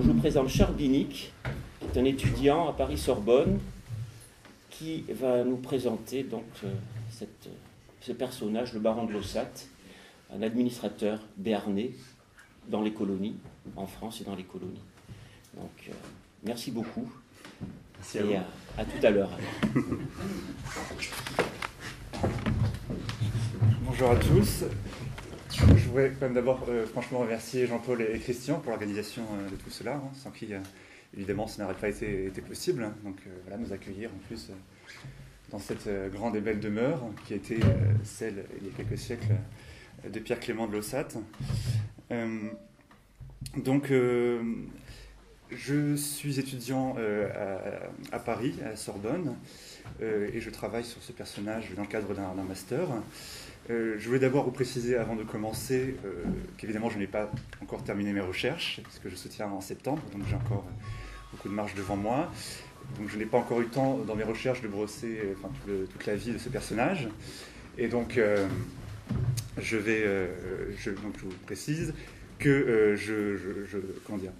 je vous présente Charles Binic, qui est un étudiant à Paris-Sorbonne, qui va nous présenter donc euh, cette, ce personnage, le baron de Lossat, un administrateur béarnais dans les colonies, en France et dans les colonies. Donc, euh, merci beaucoup. Merci et à, à tout à l'heure. Bonjour à tous. Je voudrais quand même d'abord euh, franchement remercier Jean-Paul et Christian pour l'organisation euh, de tout cela, hein, sans qui euh, évidemment ça n'aurait pas été, possible. hein. Donc voilà, nous accueillir en plus dans cette grande et belle demeure qui a été celle il y a quelques siècles de Pierre Clément de Lossat. Donc je suis étudiant à, Paris, à Sorbonne, et je travaille sur ce personnage dans le cadre d'un master. Euh, je voulais d'abord vous préciser avant de commencer euh, qu'évidemment je n'ai pas encore terminé mes recherches, puisque je soutiens en septembre, donc j'ai encore euh, beaucoup de marge devant moi. Donc je n'ai pas encore eu le temps dans mes recherches de brosser toute la vie de ce personnage. Et donc je vais, donc, je vous précise que je, comment dire,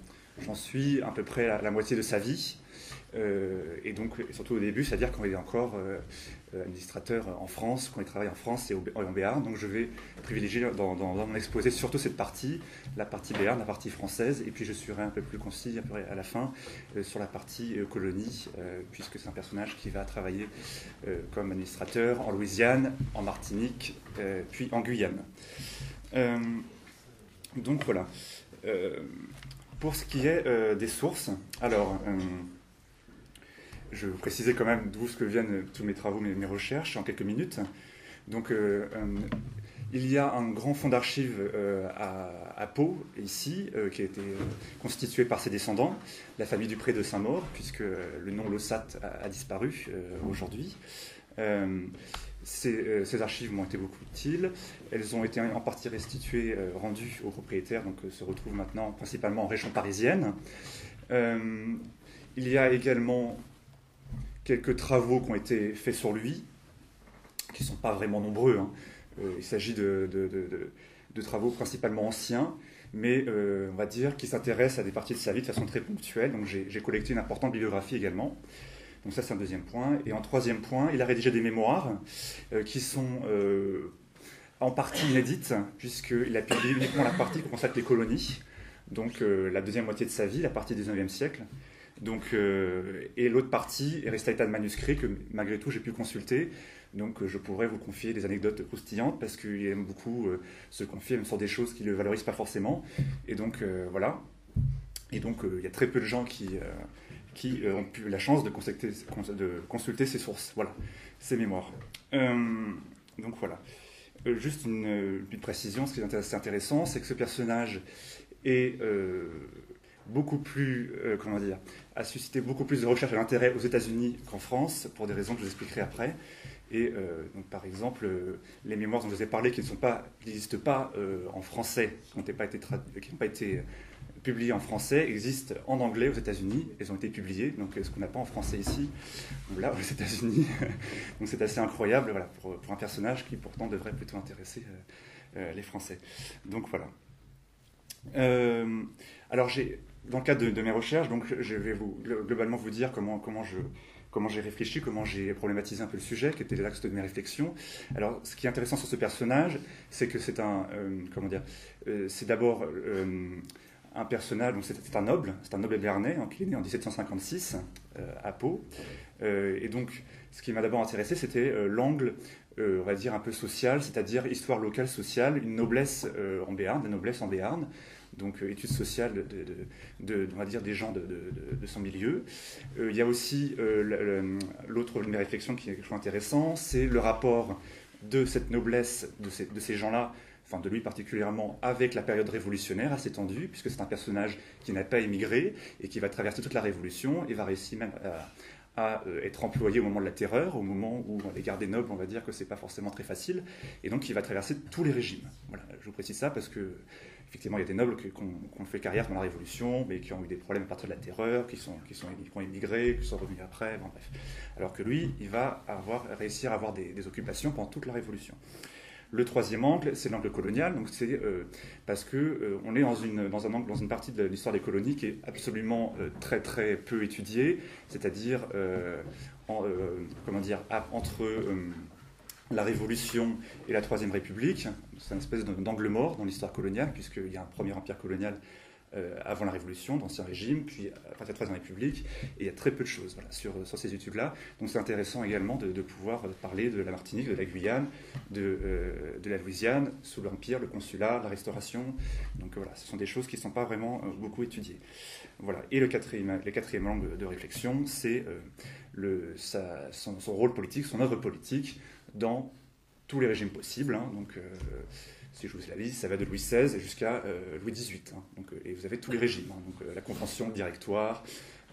j'en suis à peu près la moitié de sa vie. Et donc, surtout au début, c'est-à-dire quand il est encore administrateur en France, quand il travaille en France et en Béarn. Donc je vais privilégier dans, dans- mon exposé surtout cette partie, la partie Béarn, la partie française, et puis je serai un peu plus concis à, la fin euh, sur la partie euh, colonie, euh, puisque c'est un personnage qui va travailler euh, comme administrateur en Louisiane, en Martinique, euh, puis en Guyane. Euh, donc voilà. Euh, pour ce qui est euh, des sources, alors, euh, je préciser quand même d'où viennent tous mes travaux, mes, recherches en quelques minutes. Donc, euh, euh, il y a un grand fonds d'archives euh, à, Pau, ici, euh, qui a été euh, constitué par ses descendants, la famille Dupré de Saint-Maur, puisque euh, le nom Lossat a, disparu euh, aujourd'hui. Euh, ces, euh, ces archives m'ont été beaucoup utiles. Elles ont été en partie restituées, euh, rendues aux propriétaires, donc euh, se retrouvent maintenant principalement en région parisienne. Euh, il y a également quelques travaux qui ont été faits sur lui, qui ne sont pas vraiment nombreux. hein. Euh, il s'agit de, travaux principalement anciens, mais euh, on va dire qui s'intéressent à des parties de sa vie de façon très ponctuelle. Donc j'ai collecté une importante bibliographie également. Donc ça c'est un deuxième point. Et en troisième point, il a rédigé des mémoires euh, qui sont en partie inédites, puisqu'il a publié uniquement la partie qui consacre les colonies, donc la deuxième moitié de sa vie, la partie du 19e siècle. Donc, euh, et l'autre partie est restée à état de manuscrit que malgré tout j'ai pu consulter. Donc euh, je pourrais vous confier des anecdotes croustillantes parce qu'il aime beaucoup euh, se confier même sur des choses qui ne le valorisent pas forcément. Et donc voilà. Et donc il y a très peu de gens qui, qui ont eu la chance de consulter, de consulter ces sources, voilà, ces mémoires. Donc voilà. Juste une, une précision, ce qui est assez intéressant, c'est que ce personnage est beaucoup plus, comment dire, a suscité beaucoup plus de recherche et d'intérêt aux États-Unis qu'en France, pour des raisons que je vous expliquerai après. Et euh, donc, par exemple, euh, les mémoires dont je vous ai parlé, qui ne sont pas, n'existent pas euh, en français, qui n'ont pas été, pas été publiées en français, existent en anglais aux États-Unis. Elles ont été publiées, donc ce qu'on n'a pas en français ici, ou là aux États-Unis. donc c'est assez incroyable, voilà, pour, pour un personnage qui pourtant devrait plutôt intéresser les Français. Donc voilà. Alors j'ai, dans le cadre de, mes recherches, donc je vais globalement vous dire comment j'ai réfléchi, comment j'ai problématisé un peu le sujet, qui était l'axe de mes réflexions. Alors, ce qui est intéressant sur ce personnage, c'est que c'est un, euh, comment dire, euh, c'est d'abord euh, un personnage, c'est un noble, c'est un noble béarnais, hein, qui est né en 1756 euh, à Pau. Et donc, ce qui m'a d'abord intéressé, c'était l'angle, on va dire, un peu social, c'est-à-dire histoire locale sociale, une noblesse en Béarn, des noblesses en Béarn, donc euh, études sociales de, on va dire, des gens de, son milieu. Euh, il y a aussi euh, l'autre de mes réflexions qui est quelque chose d'intéressant, c'est le rapport de cette noblesse, de ces, gens-là, enfin de lui particulièrement, avec la période révolutionnaire assez tendue, puisque c'est un personnage qui n'a pas émigré et qui va traverser toute la révolution et va réussir même à, être employé au moment de la terreur, au moment où à l'égard des nobles, on va dire que c'est pas forcément très facile, et donc il va traverser tous les régimes. Voilà, je vous précise ça parce que effectivement il y a des nobles qui, ont, fait carrière dans la révolution, mais qui ont eu des problèmes à partir de la terreur, qui sont qui sont qui ont émigré, qui sont revenus après, bref. Alors que lui, il va réussir à avoir des, occupations pendant toute la révolution. Le troisième angle, c'est l'angle colonial. C'est parce que on est dans une, partie de l'histoire des colonies qui est absolument très très peu étudiée, c'est-à-dire comment dire entre la Révolution et la Troisième République. C'est une espèce d'angle mort dans l'histoire coloniale, puisqu'il y a un premier empire colonial euh, avant la Révolution, d'Ancien Régime, puis partir de la Troisième République, et il y a très peu de choses sur, ces études-là. Donc c'est intéressant également de, pouvoir parler de la Martinique, de la Guyane, de, euh, la Louisiane, sous l'Empire, le consulat, la Restauration. Donc voilà, ce sont des choses qui ne sont pas vraiment euh, beaucoup étudiées. Voilà. Et le quatrième, le quatrième angle de réflexion, c'est son, son, rôle politique, son œuvre politique dans tous les régimes possibles. Hein. donc, euh, si je vous la liste, ça va de Louis XVI jusqu'à euh, Louis XVIII. Hein. donc, euh, et vous avez tous les régimes. Hein. donc, la convention, le directoire,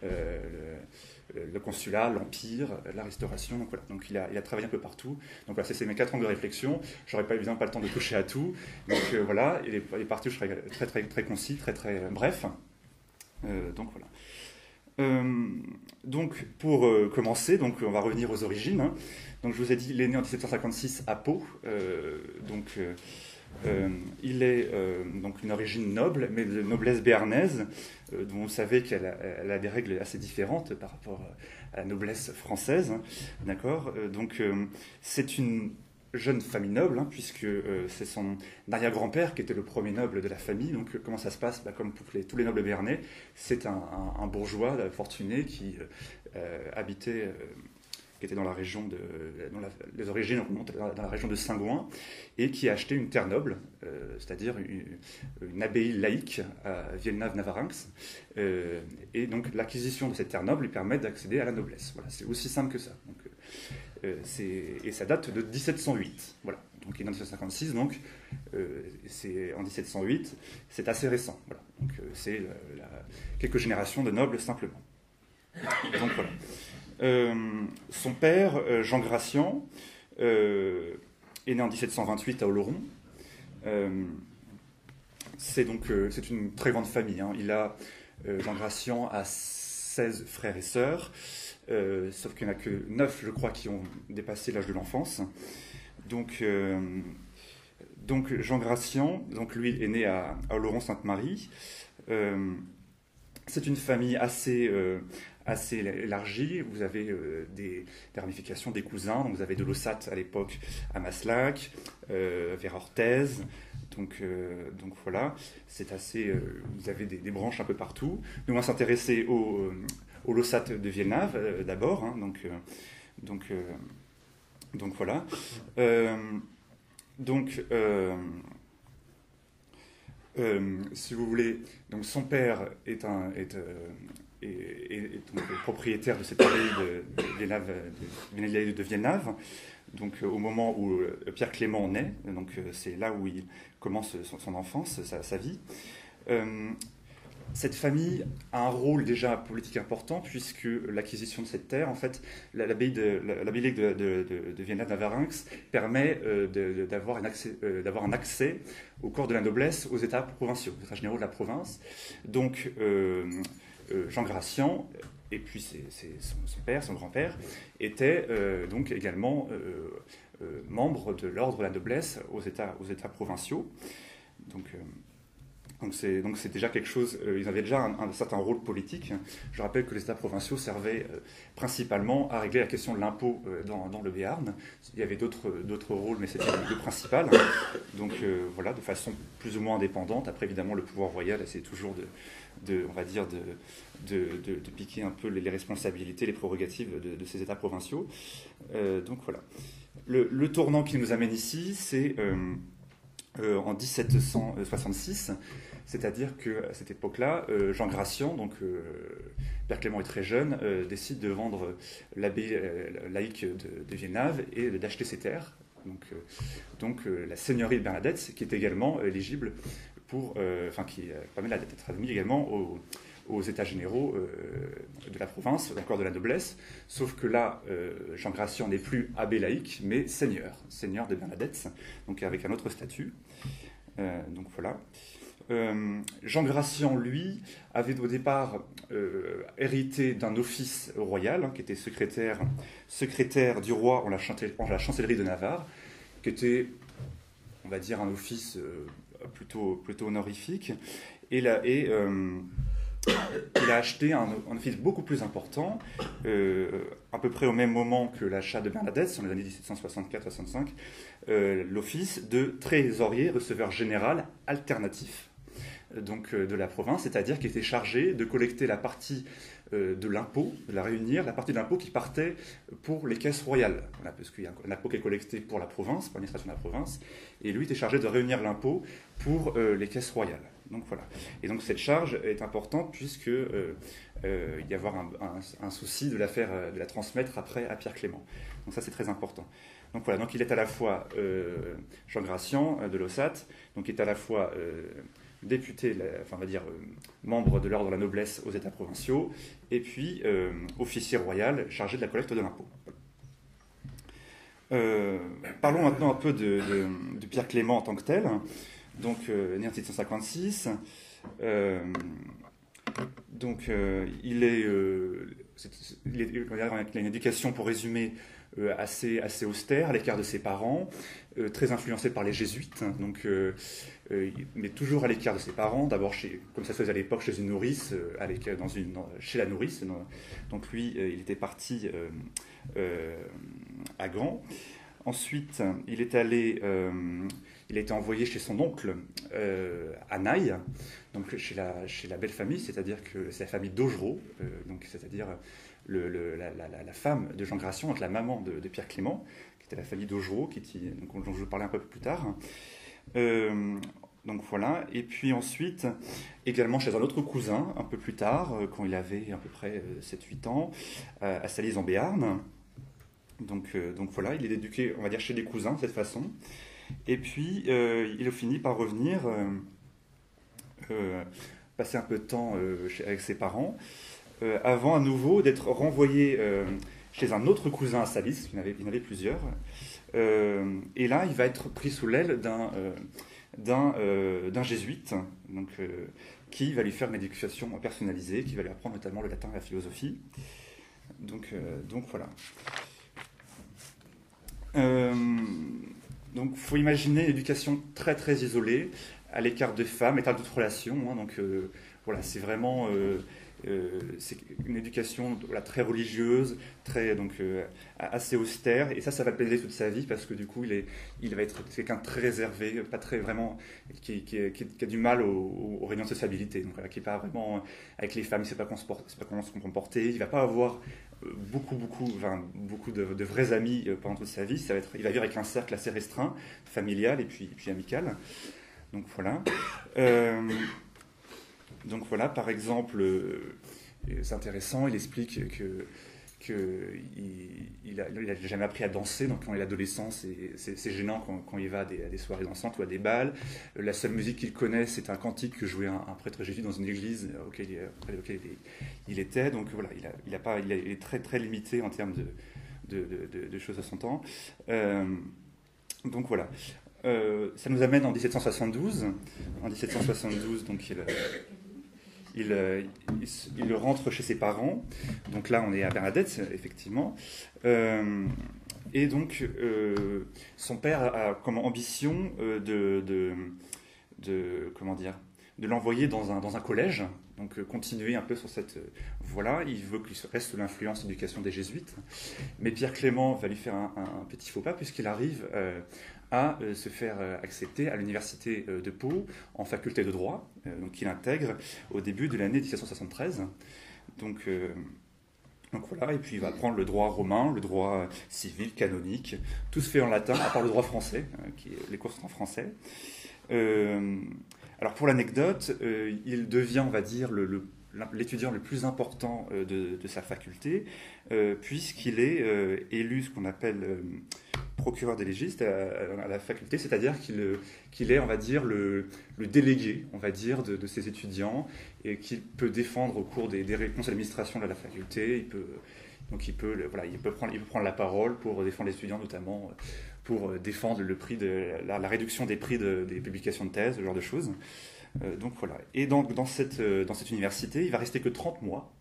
le, consulat, l'empire, la restauration. Donc, voilà. donc il, a, il a travaillé un peu partout. Donc voilà, c'est mes quatre angles de réflexion. J'aurais pas évidemment pas le temps de toucher à tout. Donc voilà, et les, les, parties, je serai très très très concis, très très bref. donc voilà. donc pour commencer, donc on va revenir aux origines. Donc je vous ai dit, il est né en 1756 à Pau. Euh, donc euh, euh, il est donc une origine noble, mais de noblesse béarnaise, dont vous savez qu'elle a, des règles assez différentes par rapport à la noblesse française. D'accord Donc c'est une jeune famille noble, hein, puisque c'est son arrière-grand-père qui était le premier noble de la famille. Donc, comment ça se passe? Bah, Comme tous les nobles béarnais, c'est un, bourgeois fortuné qui habitait qui était dans la région de, les origines remontent dans la région de Saint-Gouin, et qui a acheté une terre noble, euh, c'est-à-dire une, abbaye laïque à Villeneuve-Navarinx. Euh, et donc l'acquisition de cette terre noble lui permet d'accéder à la noblesse. Voilà, c'est aussi simple que ça. Donc, euh, et ça date de 1708. Voilà. Donc il est en 1756, donc c'est en 1708, c'est assez récent. Voilà. Donc c'est quelques générations de nobles simplement. Donc voilà. Euh, son père, euh, Jean Gracian, euh, est né en 1728 à Oloron. c'est donc c'est une très grande famille. Hein. Il a Jean Gracian a 16 frères et sœurs, sauf qu'il n'y en a que 9, je crois, qui ont dépassé l'âge de l'enfance. Donc, donc Jean Gracian, donc lui est né à, à Oloron-Sainte-Marie. c'est une famille assez, assez élargie. Vous avez euh, des, ramifications des cousins. Donc vous avez de l'Ossat à l'époque à Maslac, euh, vers Orthez. Donc, euh, donc voilà, c'est assez. vous avez des, branches un peu partout. Nous, on va s'intéresser au, au Lossat de Villeneuve d'abord. Hein. donc, donc, donc voilà. donc. si vous voulez, donc son père est un, est, et, donc, propriétaire de cette abbaye de, de, de. Donc, au moment où euh, Pierre Clément naît, donc euh, c'est là où il commence son, enfance, sa, vie. Euh, cette famille a un rôle déjà politique important puisque l'acquisition de cette terre, en fait, l'abbaye de, de, de, de permet d'avoir un, accès, au corps de la noblesse aux États provinciaux, aux États généraux de la province. Donc, euh, Jean Gracian, et puis son, père, son grand-père, étaient euh, donc également euh, membres de l'ordre de la noblesse aux États, aux États provinciaux. Donc, donc c'est, déjà quelque chose, ils avaient déjà un, certain rôle politique. Je rappelle que les États provinciaux servaient principalement à régler la question de l'impôt dans, dans, le Béarn. Il y avait d'autres, rôles, mais c'était le, principal. Donc voilà, de façon plus ou moins indépendante. Après, évidemment, le pouvoir royal, c'est toujours de, on va dire, de, de, piquer un peu les, responsabilités, les prérogatives de, ces États provinciaux. Euh, donc voilà. Le, tournant qui nous amène ici, c'est euh, euh, en 1766, c'est-à-dire qu'à cette époque-là, Jean Gracian, donc Père Clément est très jeune, décide de vendre l'abbaye laïque de, de et d'acheter ses terres. Donc, donc la seigneurie de Bernadette, qui est également éligible euh, enfin, qui euh, permet d'être admis également aux, États généraux euh, de la province, d'accord, de la noblesse. Sauf que là, Jean Gracian n'est plus abbé laïque, mais seigneur, seigneur de Bernadette, donc avec un autre statut. donc voilà. Jean Gracian, lui, avait au départ hérité d'un office royal, hein, qui était secrétaire, secrétaire du roi en la, en la chancellerie de Navarre, qui était on va dire, un office plutôt, plutôt honorifique. Et, là, et il a acheté un, office beaucoup plus important, à peu près au même moment que l'achat de Bernadette, sur les années 1764-65, l'office de trésorier receveur général alternatif donc, de la province, c'est-à-dire qu'il était chargé de collecter la partie euh, de l'impôt, de la réunir, la partie de l'impôt qui partait pour les caisses royales. parce qu'il y a un impôt qui est collecté pour la province, pour l'administration de la province, et lui était chargé de réunir l'impôt pour euh, les caisses royales. Donc voilà. Et donc cette charge est importante puisque euh, il y a avoir un, souci de la faire, de la transmettre après à Pierre Clément. Donc ça c'est très important. Donc voilà. Donc il est à la fois Jean Gracian de Lossat, donc il est à la fois député, enfin on va dire euh, membre de l'ordre de la noblesse aux États provinciaux, et puis euh, officier royal chargé de la collecte de l'impôt. Euh, parlons maintenant un peu de, Pierre Clément en tant que tel. Donc, né en 1756. donc, il est, il, a une éducation, pour résumer, assez, assez austère, à l'écart de ses parents, très influencé par les jésuites. Donc, euh, mais toujours à l'écart de ses parents, d'abord comme ça se faisait à l'époque chez une nourrice, euh, dans une, chez la nourrice. Donc lui, euh, il était parti à Gand. Ensuite, il est allé, il a été envoyé chez son oncle à Naï, donc chez la, belle famille, c'est-à-dire que c'est la famille d'Augereau, donc c'est-à-dire la, femme de Jean Gration, donc la maman de, Pierre Clément, qui était la famille d'Augereau, dont je vais parler un peu plus tard. Euh, donc voilà. Et puis ensuite, également chez un autre cousin, un peu plus tard, euh, quand il avait à peu près 7-8 euh, ans, à Salise en Béarn. Donc, donc voilà, il est éduqué, on va dire, chez des cousins de cette façon. Et puis, il a fini par revenir, passer un peu de temps avec ses parents, avant à nouveau d'être renvoyé chez un autre cousin à Salis, il il en avait plusieurs. Euh, et là, il va être pris sous l'aile d'un euh, euh, d'un jésuite, donc, qui va lui faire une éducation personnalisée, qui va lui apprendre notamment le latin et la philosophie. Donc, donc voilà. Donc, il faut imaginer une éducation très très isolée, à l'écart des femmes, état d'autres relations. Hein, donc, voilà, c'est vraiment euh, c'est une éducation très religieuse, très, donc, euh, assez austère, et ça, ça va plaider toute sa vie parce que du coup, il, est, il va être quelqu'un très réservé, pas très vraiment, qui, qui, a du mal aux, réunions de sociabilité, donc qui n'est pas vraiment avec les femmes, il ne sait pas comment se, comporter, il va pas avoir euh, beaucoup, beaucoup, beaucoup de, vrais amis pendant toute sa vie, ça va être, il va vivre avec un cercle assez restreint, familial et puis, puis amical. Donc voilà. Donc voilà, par exemple, euh, c'est intéressant, il explique que qu'il n'a jamais appris à danser, donc quand il est adolescent, c'est gênant quand, il va à des, soirées dansantes ou à des balles. La seule musique qu'il connaît, c'est un cantique que jouait un, prêtre jésuite dans une église auquel, il, était. Donc voilà, il, a, pas, il, est très très limité en termes de, choses à son temps. Euh, donc voilà. Euh, ça nous amène en 1772. En 1772, donc il, euh, il, rentre chez ses parents. Donc là, on est à Bernadette, effectivement. Euh, et donc, euh, son père a comme ambition de, de, comment dire, de l'envoyer dans un, dans un collège, donc continuer un peu sur cette voie-là. Il veut qu'il reste sous l'influence d'éducation des jésuites. Mais Pierre Clément va lui faire un, un petit faux pas, puisqu'il arrive à euh, se faire euh, accepter à l'université euh, de Pau en faculté de droit, donc qu'il intègre au début de l'année 1773. Donc, voilà, et puis il va apprendre le droit romain, le droit civil, canonique, tout se fait en latin, à part le droit français, les cours sont en français. alors pour l'anecdote, il devient, on va dire, l'étudiant le, plus important de, de sa faculté, puisqu'il est élu ce qu'on appelle procureur des légistes à, la faculté, c'est-à-dire qu'il est, on va dire, le, délégué, on va dire, de, ses étudiants et qu'il peut défendre au cours des, réponses à l'administration de la faculté. Il peut, donc il peut, voilà, il peut prendre, il peut prendre la parole pour défendre les étudiants, notamment pour défendre le prix de la, réduction des prix des publications de thèses, ce genre de choses. Euh, donc voilà. Et donc dans cette, dans cette université, il va rester que 30 mois.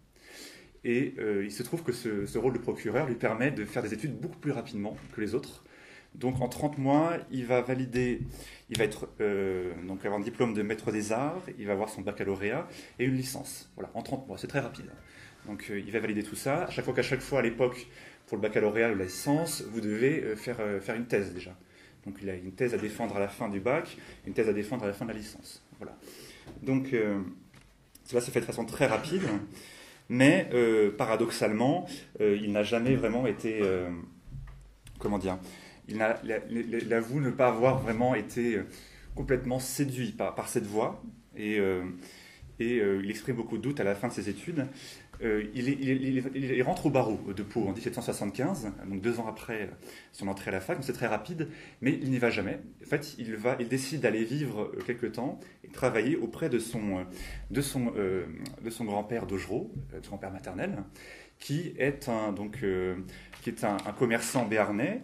Et euh, il se trouve que ce, ce, rôle de procureur lui permet de faire des études beaucoup plus rapidement que les autres Donc en 30 mois, il va valider, il va être, donc avoir un diplôme de maître des arts, il va avoir son baccalauréat et une licence. Voilà, en 30 mois, c'est très rapide. Donc il va valider tout ça. À chaque fois qu'à chaque fois, à l'époque, pour le baccalauréat ou la licence, vous devez faire, faire une thèse déjà. Donc il a une thèse à défendre à la fin du bac, une thèse à défendre à la fin de la licence. Donc cela se fait de façon très rapide mais euh, paradoxalement, euh, il n'a jamais vraiment été, euh, comment dire, il, avoue ne pas avoir vraiment été complètement séduit par, cette voie, et il exprime beaucoup de doutes à la fin de ses études. Euh, il, rentre au barreau de Pau en 1775, donc deux ans après son entrée à la fac, c'est très rapide, mais il n'y va jamais. En fait, il, va, il décide d'aller vivre euh, quelque temps et travailler auprès de son, euh, de son, son grand-père d'Augereau, son grand-père maternel, qui est un, donc, qui est un, commerçant béarnais,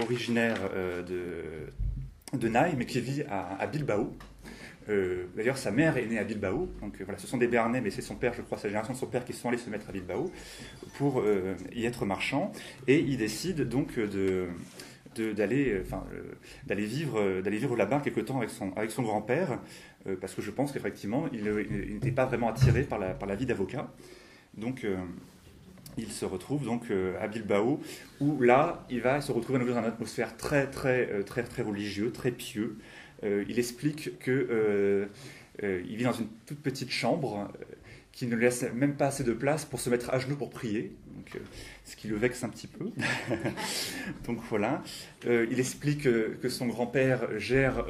originaire de, de Naï, mais qui vit à Bilbao, euh, d'ailleurs, sa mère est née à Bilbao. Donc euh, voilà, ce sont des Béarnais, mais c'est son père, je crois, sa génération de son père qui sont allés se mettre à Bilbao pour euh, y être marchand. Et il décide donc de d'aller vivre d'aller vivre là-bas quelque temps avec son grand-père parce que je pense qu'effectivement il, n'était pas vraiment attiré par la vie d'avocat donc il se retrouve donc à Bilbao où là il va se retrouver dans une atmosphère très très très très religieux très pieux il explique qu'il euh, euh, vit dans une toute petite chambre qui ne laisse même pas assez de place pour se mettre à genoux pour prier, donc, ce qui le vexe un petit peu. donc voilà. il explique que son grand-père gère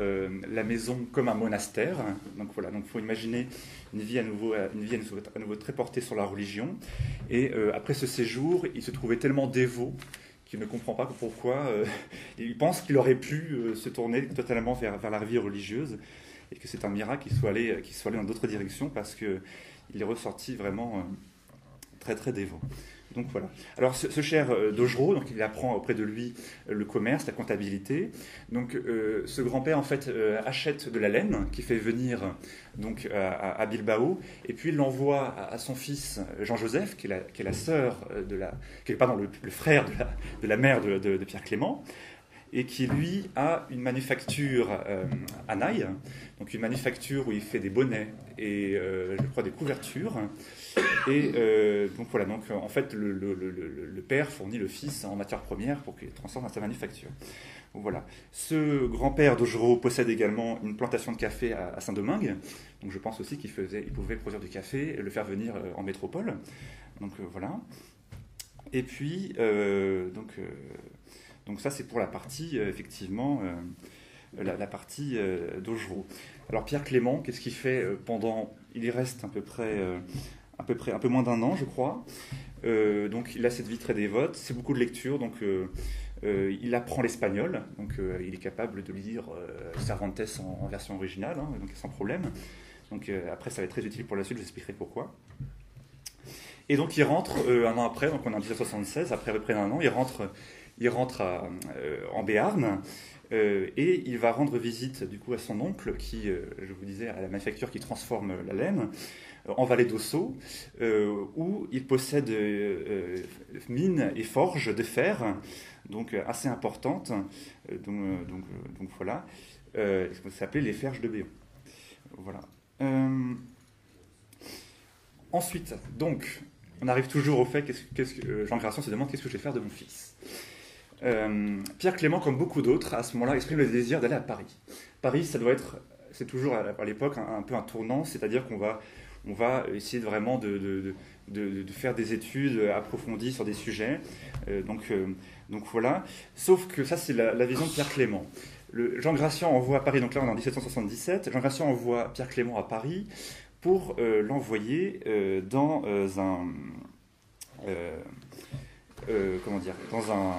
la maison comme un monastère. Donc voilà, donc faut imaginer une vie, à nouveau, une vie à nouveau, très portée sur la religion. Et après ce séjour, il se trouvait tellement dévot qui ne comprend pas pourquoi euh, il pense qu'il aurait pu euh, se tourner totalement vers, la vie religieuse et que c'est un miracle qu'il soit allé, qu'il dans d'autres directions parce qu'il est ressorti vraiment euh, très très dévot. Alors ce, cher euh, Dogereau, donc il apprend auprès de lui euh, le commerce, la comptabilité. Donc euh, ce grand-père en fait achète de la laine qui fait venir donc à, Bilbao. Et puis l'envoie à, son fils Jean-Joseph qui est la, sœur de la, qui est, pardon le, frère de la, mère de Pierre Clément et qui lui a une manufacture euh, à Naï, donc une manufacture où il fait des bonnets et euh, je crois des couvertures. Et euh, donc voilà, donc en fait le, père fournit le fils en matière première pour qu'il transforme dans sa manufacture. voilà. Ce grand-père d'Augereau possède également une plantation de café à, Saint-Domingue, donc je pense aussi qu'il faisait, il pouvait produire du café et le faire venir en métropole. Donc voilà. Et puis donc donc ça, c'est pour la partie, euh, effectivement, euh, la, partie euh, d'Augereau. Alors Pierre Clément, qu'est-ce qu'il fait pendant... Il y reste à peu près, à peu, un peu moins d'un an, je crois. donc il a cette vie très dévote, c'est beaucoup de lecture, donc... il apprend l'espagnol, donc il est capable de lire Cervantes en, version originale, hein, donc sans problème. Donc après, ça va être très utile pour la suite, je vous expliquerai pourquoi. Et donc il rentre un an après, donc on est en 1976, après près d'un an, il rentre il rentre euh, en Béarn euh, et il va rendre visite du coup à son oncle qui, euh, je vous disais, à la manufacture qui transforme la laine en vallée d'Osso, où il possède mines et forges de fer, donc assez importantes. donc, voilà, ce s'appelait les ferges de Béon. Voilà. ensuite, donc, on arrive toujours au fait que Jean Grasson se demande qu'est-ce que je vais faire de mon fils. Euh, Pierre Clément, comme beaucoup d'autres, à ce moment-là, exprime le désir d'aller à Paris. Paris, ça doit être, c'est toujours à l'époque un, peu un tournant, c'est-à-dire qu'on va, on va essayer vraiment de, de, faire des études approfondies sur des sujets. Euh, donc, euh, donc voilà. Sauf que ça, c'est la, vision de Pierre Clément. Jean Gratian envoie à Paris, donc là on est en 1777, Jean Gratian envoie Pierre Clément à Paris pour l'envoyer dans un euh, comment dire, dans un,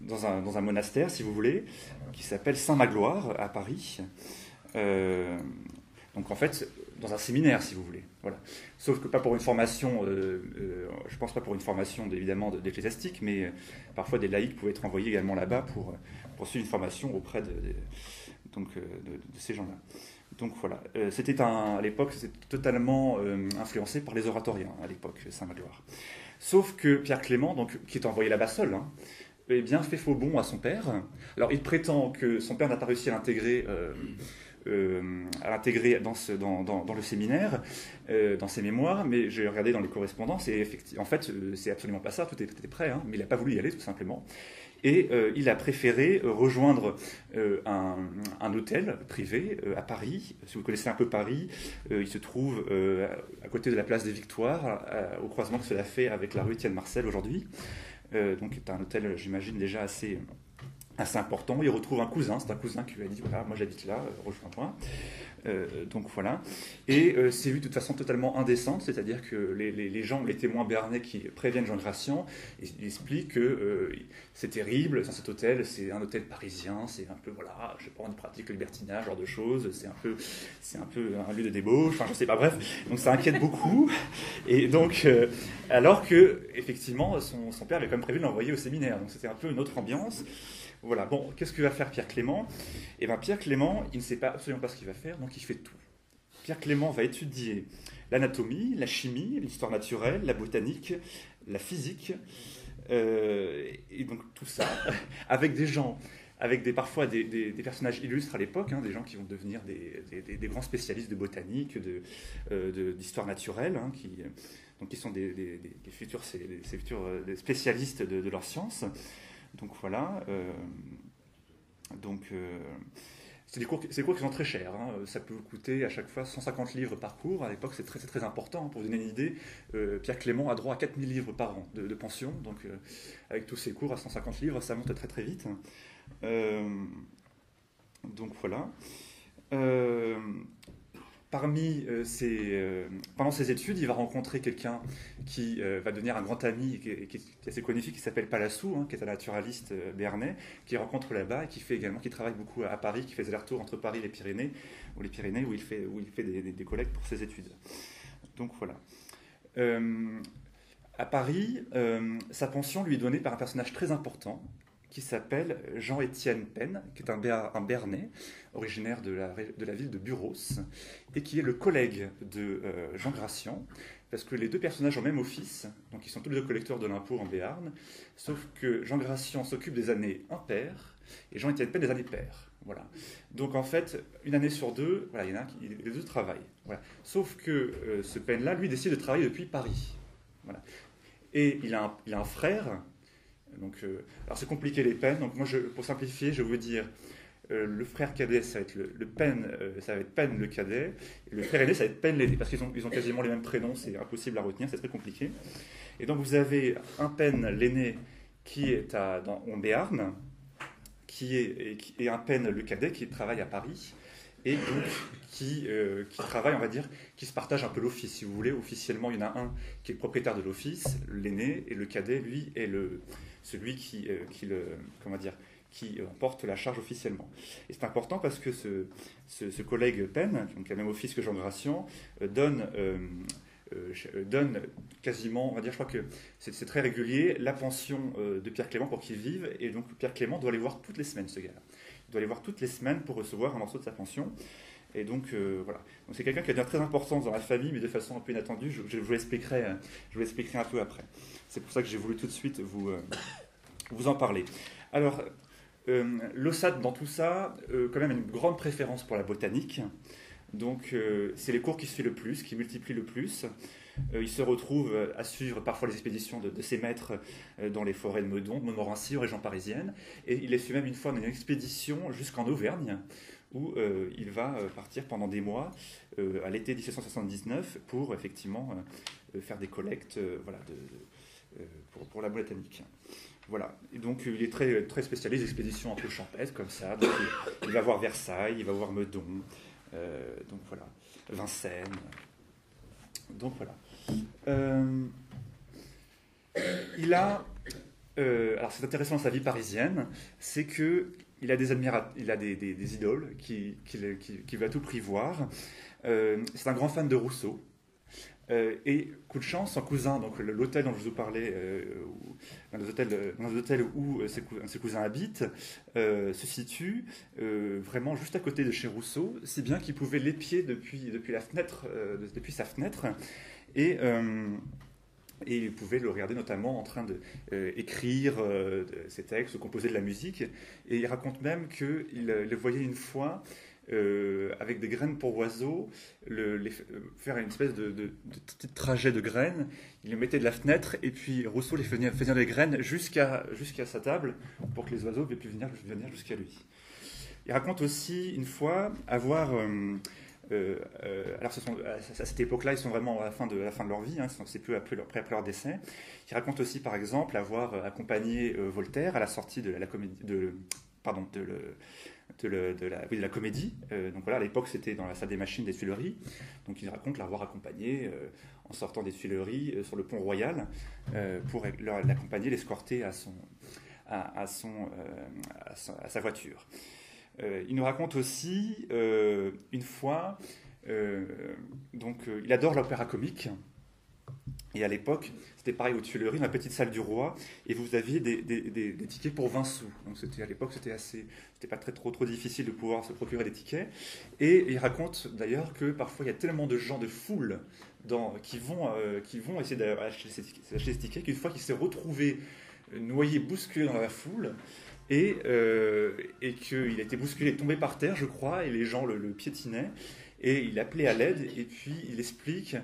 dans un, dans, un, monastère, si vous voulez, qui s'appelle Saint-Magloire à Paris. Euh, donc en fait, dans un séminaire, si vous voulez. Voilà. Sauf que pas pour une formation, euh, je pense pas pour une formation évidemment d'ecclésiastique, mais parfois des laïcs pouvaient être envoyés également là-bas pour, poursuivre une formation auprès de, donc, de, ces gens-là. Donc voilà, c'était à l'époque, c'était totalement influencé par les oratoriens à l'époque, Saint-Magloire. Sauf que Pierre Clément, donc, qui est envoyé là-bas seul, hein, eh bien, fait faux bon à son père. Alors, il prétend que son père n'a pas réussi à l'intégrer. à l'intégrer dans, le séminaire, dans ses mémoires, mais j'ai regardé dans les correspondances et en fait, c'est absolument pas ça, tout était prêt, hein, mais il n'a pas voulu y aller tout simplement. Et euh, il a préféré euh, rejoindre euh, un, hôtel privé à Paris. Si vous connaissez un peu Paris, il se trouve à côté de la place des Victoires, au croisement que cela fait avec la rue Étienne Marcel aujourd'hui. donc c'est un hôtel, j'imagine, déjà assez assez important. Il retrouve un cousin, c'est un cousin qui lui a dit voilà, moi j'habite là, rejoins-moi. Euh, donc voilà. Et euh, c'est vu de toute façon totalement indécente, c'est-à-dire que les, gens, les témoins bernais qui préviennent Jean Gratien, ils, expliquent que euh, c'est terrible, cet hôtel, c'est un hôtel parisien, c'est un peu, voilà, je sais pas, on pratique le libertinage, genre de choses, c'est un peu, un peu un lieu de débauche, enfin je sais pas, bref. Donc ça inquiète beaucoup. Et donc, alors que, effectivement, son, son père avait quand même prévu de l'envoyer au séminaire, donc c'était un peu une autre ambiance. Voilà, bon, qu'est-ce que va faire Pierre Clément? Eh bien, Pierre Clément, il ne sait pas absolument pas ce qu'il va faire, donc il fait tout. Pierre Clément va étudier l'anatomie, la chimie, l'histoire naturelle, la botanique, la physique, euh, et donc tout ça, avec des gens, avec des, parfois des, personnages illustres à l'époque, hein, des gens qui vont devenir des, grands spécialistes de botanique, euh, d'histoire naturelle, hein, qui, donc qui sont des, futurs, euh, spécialistes de, de leur science. Donc voilà. Euh, donc. Euh, c'est des, cours, qui sont très chers. Hein. Ça peut vous coûter à chaque fois 150 livres par cours. À l'époque, c'est très, très important. Pour vous donner une idée, euh, Pierre Clément a droit à 4000 livres par an de, pension. Donc, avec tous ces cours à 150 livres, ça monte très très vite. donc voilà. Parmi euh, euh, pendant ses études, il va rencontrer quelqu'un qui euh, va devenir un grand ami, qui, qui, est assez connu, qui s'appelle Palassou, hein, qui est un naturaliste béarnais, qui rencontre là-bas et qui fait également, qui travaille beaucoup à, Paris, qui fait des allers-retours entre Paris et les Pyrénées, ou les Pyrénées, où il fait, où il fait des, des, collectes pour ses études. Donc voilà. à Paris, sa pension lui est donnée par un personnage très important, qui s'appelle Jean-Étienne Penn, qui est un, un Bernais, originaire de la, ville de Buros, et qui est le collègue de euh, Jean Gracian, parce que les deux personnages ont même office, donc ils sont tous les deux collecteurs de l'impôt en Béarn, sauf que Jean Gracian s'occupe des années impaires, et Jean-Étienne Penn des années paires. Voilà. Donc en fait, une année sur deux, voilà, il y en a qui, les deux travaillent. Voilà. Sauf que euh, ce Penn-là, lui, décide de travailler depuis Paris. Voilà. Et il a un frère donc, euh, alors c'est compliqué les peines. Donc moi, pour simplifier, je vais vous dire euh, le frère cadet, ça va être le, peine, euh, ça va être peine le cadet, et le frère aîné, ça va être peine l'aîné, parce qu'ils ont, ils ont quasiment les mêmes prénoms, c'est impossible à retenir, c'est très compliqué. Et donc vous avez un peine l'aîné qui est à, en Béarn, qui est, et, un peine le cadet qui travaille à Paris, et donc qui, qui travaille, on va dire, qui se partage un peu l'office, si vous voulez. Officiellement, il y en a un qui est propriétaire de l'office, l'aîné, et le cadet, lui, est le celui qui, euh, comment dire, qui euh, porte la charge officiellement. Et c'est important parce que ce, collègue Penn, qui a le même office que Jean Gracian, euh, donne, donne quasiment, on va dire, je crois que c'est très régulier, la pension de Pierre Clément pour qu'il vive. Et donc Pierre Clément doit aller voir toutes les semaines ce gars-là. Il doit aller voir toutes les semaines pour recevoir un morceau de sa pension. Et donc voilà. Donc c'est quelqu'un qui a une très importance dans la famille, mais de façon un peu inattendue. Je vous l'expliquerai un peu après. C'est pour ça que j'ai voulu tout de suite vous, euh, vous en parler. Alors, euh, dans tout ça, euh, quand même, a une grande préférence pour la botanique. Donc, c'est les cours qui se fait le plus, qui multiplient le plus. il se retrouve à suivre parfois les expéditions de, ses maîtres dans les forêts de Meudon, de Montmorency, aux régions parisiennes. Et il est fait même une fois dans une expédition jusqu'en Auvergne, où il va partir pendant des mois, à l'été 1779, pour effectivement faire des collectes voilà, de euh, pour, pour, la botanique. Voilà. Donc, il est très, très spécialisé, expéditions un peu champêtres, comme ça. Il, va voir Versailles, il va voir Meudon. Euh, donc, voilà. Vincennes. Donc, voilà. Euh, il a. alors, c'est intéressant dans sa vie parisienne, c'est que il a des, il a des, idoles qu'il qui, qui, qui, va tout prix voir. c'est un grand fan de Rousseau. Euh, et coup de chance, son cousin, donc l'hôtel dont je vous parlais, euh, dans les hôtels, où euh, ses, cousins habitent, se situe vraiment juste à côté de chez Rousseau, si bien qu'il pouvait l'épier depuis, depuis, la fenêtre, depuis sa fenêtre. Et, Et il pouvait le regarder notamment en train d'écrire euh, ses textes, composer de la musique. Et il raconte même qu'il le voyait une fois euh, avec des graines pour oiseaux, le, faire une espèce de, petit trajet de graines. Il les mettait de la fenêtre et puis Rousseau les faisait, faisait les graines jusqu'à jusqu'à sa table pour que les oiseaux puissent venir, venir jusqu'à lui. Il raconte aussi une fois avoir euh, euh, euh, alors, à cette époque-là, ils sont vraiment à la fin de, la fin de leur vie, hein, c'est peu après leur, après leur décès. Il raconte aussi, par exemple, avoir accompagné Voltaire à la sortie de la, comédie, pardon, de, le, de, la, comédie. donc voilà, à l'époque, c'était dans la salle des machines des Tuileries. Donc il raconte l'avoir accompagné en sortant des Tuileries sur le pont Royal pour l'accompagner, l'escorter à, à, son, à sa voiture. Euh, il nous raconte aussi euh, une fois, euh, donc il adore l'opéra comique. Et à l'époque, c'était pareil aux Tuileries, dans la petite salle du roi, et vous aviez des, tickets pour 20 sous. Donc à l'époque, c'était assez, c'était pas très trop trop difficile de pouvoir se procurer des tickets. Et il raconte d'ailleurs que parfois il y a tellement de gens de foule qui vont qui vont essayer d'acheter ces tickets qu'une fois qu'il s'est retrouvé noyé, bousculé dans la foule, et, euh, et qu'il a été bousculé, tombé par terre, je crois, et les gens le, piétinaient, et il appelait à l'aide, et puis il explique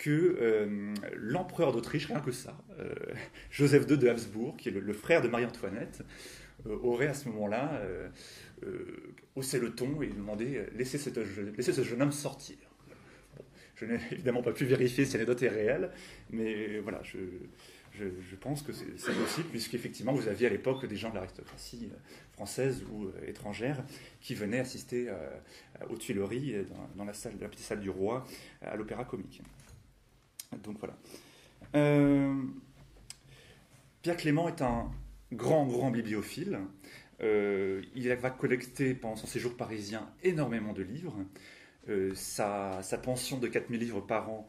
que euh, l'empereur d'Autriche, rien que ça, euh, Joseph II de Habsbourg, qui est le, frère de Marie-Antoinette, aurait à ce moment-là haussé le ton et demandé laissez, ce jeune homme sortir. je n'ai évidemment pas pu vérifier si l'anecdote est réelle, mais voilà, je, pense que c'est possible, puisqu'effectivement, vous aviez à l'époque des gens de l'aristocratie euh, française ou euh, étrangère qui venaient assister euh, aux Tuileries, dans, la petite salle du roi, à l'opéra comique. Donc voilà. Pierre Clément est un grand, grand bibliophile. il va collecter pendant son séjour parisien énormément de livres. sa, sa, pension de 4000 livres par an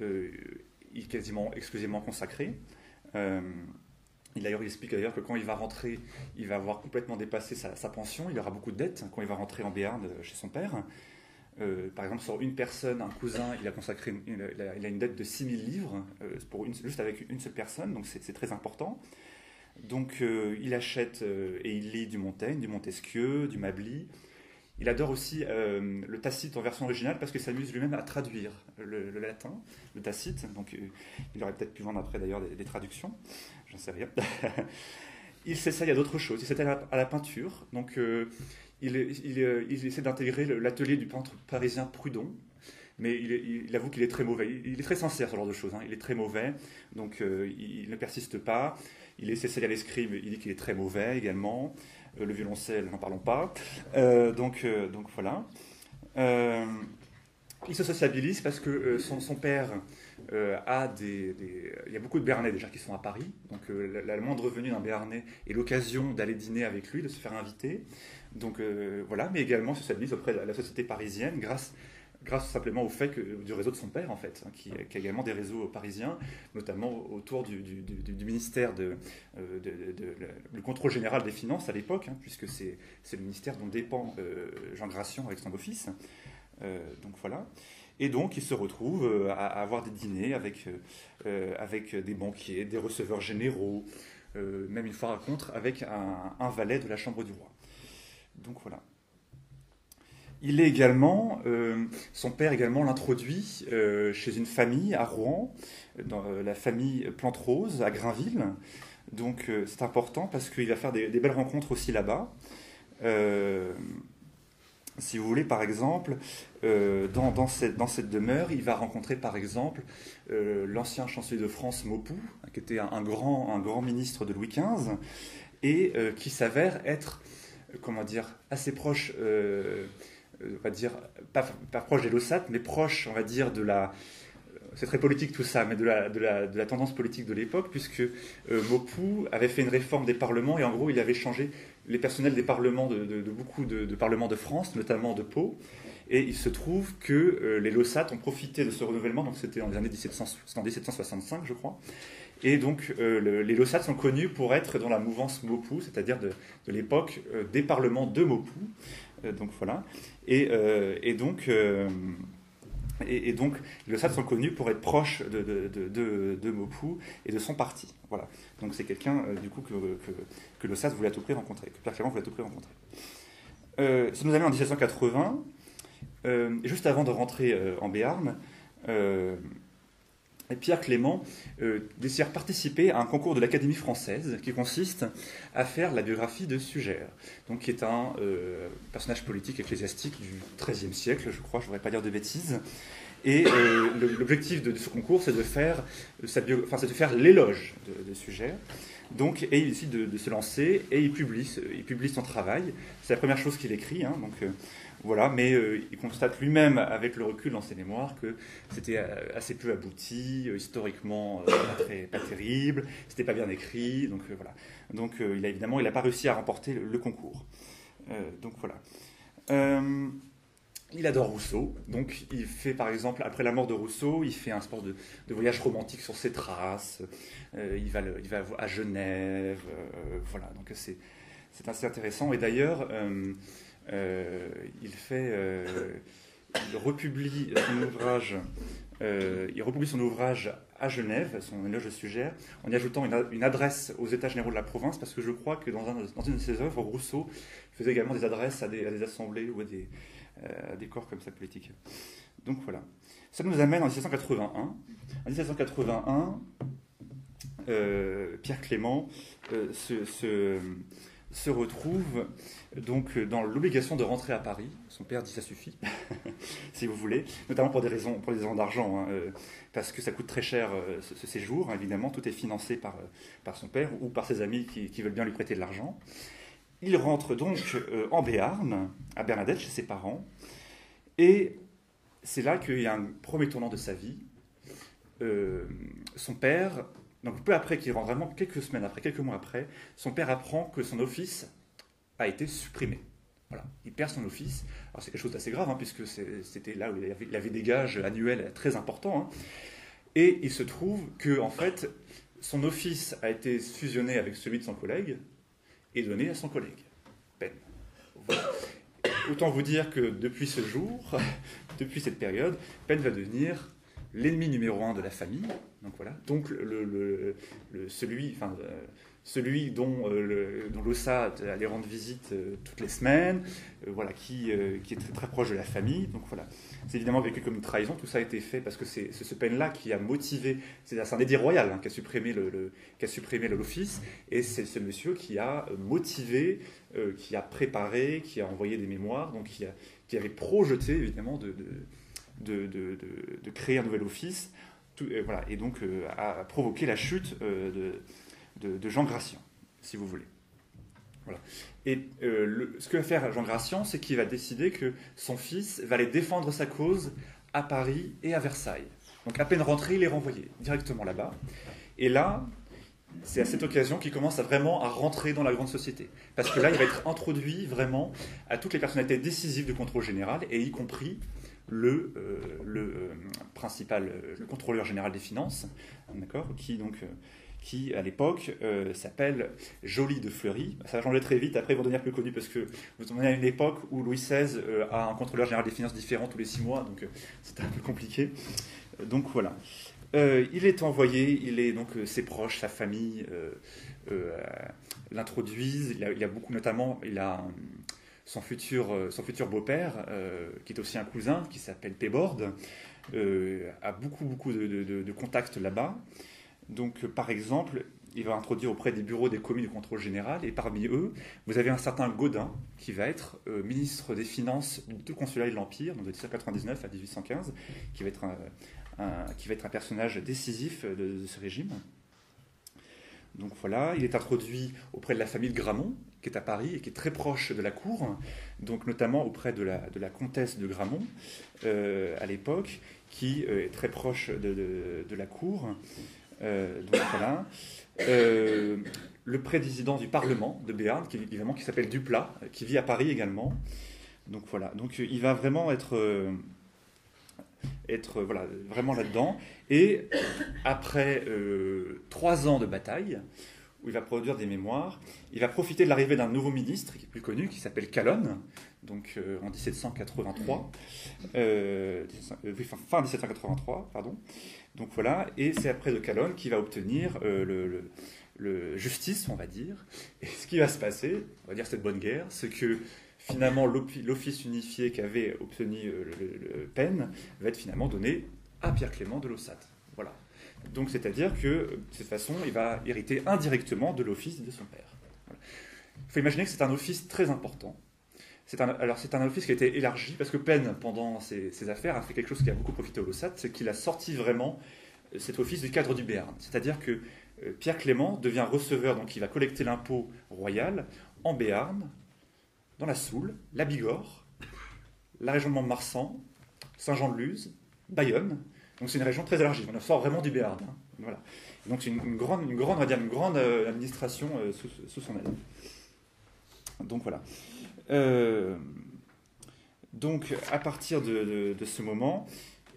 est quasiment exclusivement consacrée. Euh, il, il explique d'ailleurs que quand il va rentrer, il va avoir complètement dépassé sa, pension, il aura beaucoup de dettes quand il va rentrer en Béarn euh, chez son père. Euh, par exemple, sur une personne, un cousin, il a consacré, il a, une dette de 6000 livres, pour une, juste avec une seule personne, donc c'est très important. Donc il achète et il lit du Montaigne, du Montesquieu, du Mably, il adore aussi euh, le Tacite en version originale parce qu'il s'amuse lui-même à traduire le, latin, le Tacite. Donc, euh, il aurait peut-être pu vendre après d'ailleurs des, traductions, j'en sais rien. il s'essaye à d'autres choses. Il s'essaye à, la peinture. Donc, euh, il, essaie d'intégrer l'atelier du peintre parisien Prudon. Mais il, avoue qu'il est très mauvais. Il, est très sincère, ce genre de choses. Hein. Il est très mauvais, donc il, ne persiste pas. Il essaie à l'escrime, il dit qu'il est très mauvais également. Euh, le violoncelle, n'en parlons pas. Euh, donc, euh, voilà. il se sociabilise parce que son, son, père a des, Il y a beaucoup de Béarnais déjà qui sont à Paris. Donc la, moindre venue d'un Béarnais est l'occasion d'aller dîner avec lui, de se faire inviter. Donc voilà, mais également se sociabilise auprès de la société parisienne grâce simplement au fait du réseau de son père, en fait, hein, qui, a également des réseaux parisiens, notamment autour du, ministère de, euh, le contrôle général des finances à l'époque, hein, puisque c'est le ministère dont dépend euh, Jean Gration avec son office. Euh, donc voilà. Et donc, il se retrouve à, avoir des dîners avec, des banquiers, des receveurs généraux, même une fois à contre, avec un valet de la Chambre du Roi. Donc voilà. Il est également, euh, son père également l'introduit euh, chez une famille à Rouen, dans euh, la famille Plante-Rose à Grainville. Donc c'est important parce qu'il va faire des, belles rencontres aussi là-bas. si vous voulez, par exemple, dans, cette, demeure, il va rencontrer par exemple l'ancien chancelier de France Maupoux, qui était un grand ministre de Louis XV, et qui s'avère être, comment dire, assez proche euh, on va dire, pas, proche des LOSAT, mais proche, on va dire, de la. C'est très politique tout ça, mais de la, de la, tendance politique de l'époque, puisque euh, Maupoux avait fait une réforme des parlements et en gros, il avait changé les personnels des parlements de, beaucoup de, parlements de France, notamment de Pau. Et il se trouve que euh, les LOSAT ont profité de ce renouvellement, donc c'était en les années 1765, je crois. Et donc les LOSAT sont connus pour être dans la mouvance Maupoux, c'est-à-dire de, l'époque des parlements de voilà. Et, euh, donc, euh, Et, donc, les Lossat sont connus pour être proches de, Mopou et de son parti. Voilà. Donc, c'est quelqu'un, du coup, que, que, voulait à tout prix rencontrer, que Pierre Clément voulait à tout prix rencontrer. ça nous amène en 1780. juste avant de rentrer en Béarn, Pierre Clément euh, désire participer à un concours de l'Académie française qui consiste à faire la biographie de Sugère, donc qui est un euh, personnage politique ecclésiastique du XIIIe siècle, je crois, je ne voudrais pas dire de bêtises. Et euh, l'objectif de, ce concours, c'est de faire, de faire l'éloge de, de Sugère. Donc, et il décide de, se lancer et il publie, il publie son travail. C'est la première chose qu'il écrit. Hein, donc, voilà, mais euh, il constate lui-même, avec le recul dans ses mémoires, que c'était euh, assez peu abouti, euh, historiquement pas, très, terrible, c'était pas bien écrit, donc voilà. Donc il a évidemment, il n'a pas réussi à remporter le, concours. donc voilà. il adore Rousseau, donc il fait par exemple, après la mort de Rousseau, il fait un sport de, voyage romantique sur ses traces, il, va il va à Genève, voilà, donc c'est assez intéressant. Et d'ailleurs, il fait, euh, il republie son ouvrage, euh, il republie son ouvrage à Genève, son éloge de Sugère, en y ajoutant une, adresse aux États généraux de la province, parce que je crois que dans, une de ses œuvres, Rousseau faisait également des adresses à des, assemblées ou à des, corps comme ça politiques. Donc voilà. Ça nous amène en 1781. En 1781, Pierre Clément se retrouve donc dans l'obligation de rentrer à Paris. Son père dit ça suffit, si vous voulez, notamment pour des raisons, pour des raisons d'argent, hein, euh, parce que ça coûte très cher euh, ce, séjour. Évidemment, tout est financé par, euh, par son père ou par ses amis qui, veulent bien lui prêter de l'argent. Il rentre donc en Béarn, à Bernadette, chez ses parents, et c'est là qu'il y a un premier tournant de sa vie. son père donc peu après qu'il rentre, vraiment quelques semaines après, quelques mois après, son père apprend que son office a été supprimé. Voilà, il perd son office. Alors c'est quelque chose d'assez grave, hein, puisque c'était là où il avait, des gages annuels très importants. Hein. Et il se trouve que, en fait, son office a été fusionné avec celui de son collègue et donné à son collègue, Penn. Autant vous dire que depuis ce jour, depuis cette période, Penn va devenir l'ennemi numéro un de la famille. Donc voilà. Donc le, celui, enfin, euh, celui dont, euh, allait rendre visite euh, toutes les semaines, voilà, qui, qui est très, proche de la famille. Donc voilà. C'est évidemment vécu comme une trahison. Tout ça a été fait parce que c'est ce peine-là qui a motivé. C'est un édit royal hein, qui a supprimé le, qui l'office, et c'est ce monsieur qui a motivé, qui a préparé, qui a envoyé des mémoires, donc qui, avait projeté évidemment de de, de, créer un nouvel office, et, voilà, et donc euh, a provoqué la chute euh, de, Jean Gratien, si vous voulez. Voilà. Et euh, ce que va faire Jean Gratien, c'est qu'il va décider que son fils va aller défendre sa cause à Paris et à Versailles. Donc à peine rentré, il est renvoyé directement là-bas. Et là, c'est à cette occasion qu'il commence à vraiment à rentrer dans la grande société. Parce que là, il va être introduit vraiment à toutes les personnalités décisives du contrôle général, et y compris le, euh, euh, principal, euh, le contrôleur général des finances, d'accord, qui donc qui à l'époque s'appelle Joly de Fleury. Ça va changer très vite, après ils vont devenir plus connus parce que vous en à une époque où Louis XVI a un contrôleur général des finances différent tous les six mois, donc c'est un peu compliqué. Donc voilà. il est envoyé, il est donc ses proches, sa famille l'introduisent. Il, il, a beaucoup, notamment, il a son futur, euh, son futur beau-père, euh, qui est aussi un cousin, qui s'appelle Pébord, euh, a beaucoup, beaucoup de, contacts là-bas. Donc, par exemple, il va introduire auprès des bureaux des communes du contrôle général, et parmi eux, vous avez un certain Gaudin, qui va être ministre des Finances du consulat de l'Empire, donc de 1799 à 1815, qui va être un, qui va être un personnage décisif de, ce régime. Donc voilà, il est introduit auprès de la famille de Gramont, qui est à Paris et qui est très proche de la cour, donc notamment auprès de la, comtesse de Gramont euh, à l'époque, qui euh, est très proche de, de, la cour. Euh, donc voilà. le président du Parlement de Béarn, qui, évidemment, qui s'appelle Duplat, qui vit à Paris également. Donc voilà. Donc il va vraiment être, être voilà, vraiment là-dedans. Et après trois ans de bataille, où il va produire des mémoires. Il va profiter de l'arrivée d'un nouveau ministre, qui est plus connu, qui s'appelle Calonne, donc euh, en 1783, euh, fin 1783, pardon. Donc voilà, et c'est après de Calonne qu'il va obtenir le, le, justice, on va dire. Et ce qui va se passer, on va dire cette bonne guerre, c'est que finalement l'office unifié qu'avait obtenu le, Peine va être finalement donné à Pierre Clément de Laussat. Voilà. Donc, c'est-à-dire que de cette façon, il va hériter indirectement de l'office de son père. Il faut imaginer que c'est un office très important. Alors, c'est un office qui a été élargi parce que Penn, pendant ses, affaires, a fait quelque chose qui a beaucoup profité au Lossat, c'est qu'il a sorti vraiment euh, cet office du cadre du Béarn. C'est-à-dire que euh, Pierre Clément devient receveur, donc il va collecter l'impôt royal en Béarn, dans la Soule, la Bigorre, la région de Montmarsan, Saint-Jean-de-Luz, Bayonne, donc c'est une région très élargie. On sort vraiment du Béarn. Hein. Voilà. Donc c'est une, grande, une grande, une grande euh, administration euh, sous, son aile. Donc voilà. Euh, donc à partir de, ce moment,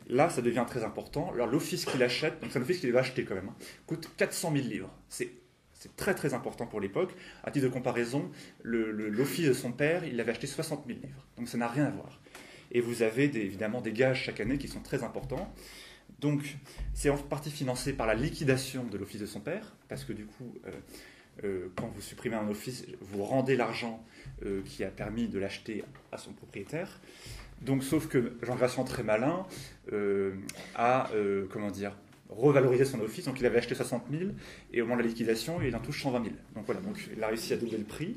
là, ça devient très important. Alors l'office qu'il achète, donc c'est un office qu'il va acheter quand même, hein, coûte 400 000 livres. C'est c'est très très important pour l'époque. À titre de comparaison, l'office de son père, il avait acheté 60 000 livres. Donc ça n'a rien à voir. Et vous avez évidemment des gages chaque année qui sont très importants. Donc, c'est en partie financé par la liquidation de l'office de son père, parce que du coup, euh, euh, quand vous supprimez un office, vous rendez l'argent euh, qui a permis de l'acheter à son propriétaire. Donc, sauf que Jean Gratian, très malin, a, comment dire, revalorisé son office. Donc, il avait acheté 60 000, et au moment de la liquidation, il en touche 120 000. Donc, voilà, donc il a réussi à doubler le prix.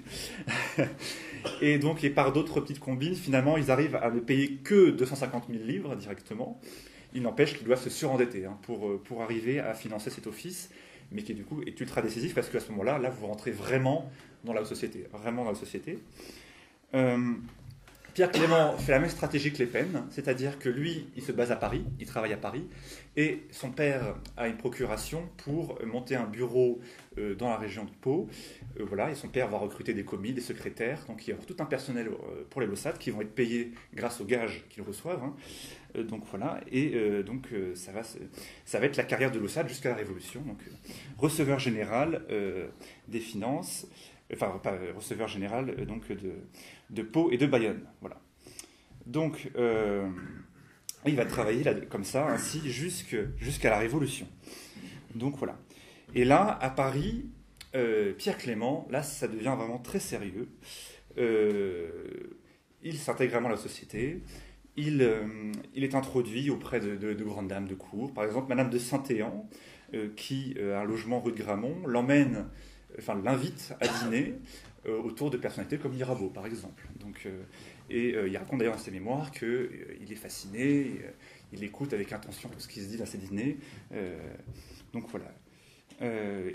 et donc, et par d'autres petites combines, finalement, ils arrivent à ne payer que 250 000 livres directement. Il n'empêche qu'ils doivent se surendetter hein, pour, euh, pour arriver à financer cet office, mais qui du coup est ultra décisif parce qu'à ce moment-là, là, vous rentrez vraiment dans la société, vraiment dans la société. Euh, Pierre Clément fait la même stratégie que les Pennes, c'est-à-dire que lui, il se base à Paris, il travaille à Paris, et son père a une procuration pour monter un bureau euh, dans la région de Pau. voilà, et son père va recruter des commis, des secrétaires, donc il y a tout un personnel pour les Lossat qui vont être payés grâce aux gages qu'ils reçoivent. Hein. Euh, donc voilà, et euh, donc euh, ça, va, ça va être la carrière de l'OSAD jusqu'à la Révolution. Donc receveur général des finances, enfin receveur général donc de, de Pau et de Bayonne. Voilà. Donc il va travailler comme ça, ainsi jusqu'à la Révolution. Donc voilà. Et là, à Paris, Pierre Clément, là, ça devient vraiment très sérieux. il s'intègre vraiment à la société. Euh, il, est introduit auprès de, grandes dames de cour. Par exemple, Madame de Saint-Éan, euh, qui euh, a un logement rue de Gramont, l'emmène, enfin l'invite à dîner autour de personnalités comme Mirabeau, par exemple. Donc, et il raconte d'ailleurs dans ses mémoires qu'il est fasciné, il écoute avec attention tout ce qui se dit dans ses dîners. donc voilà.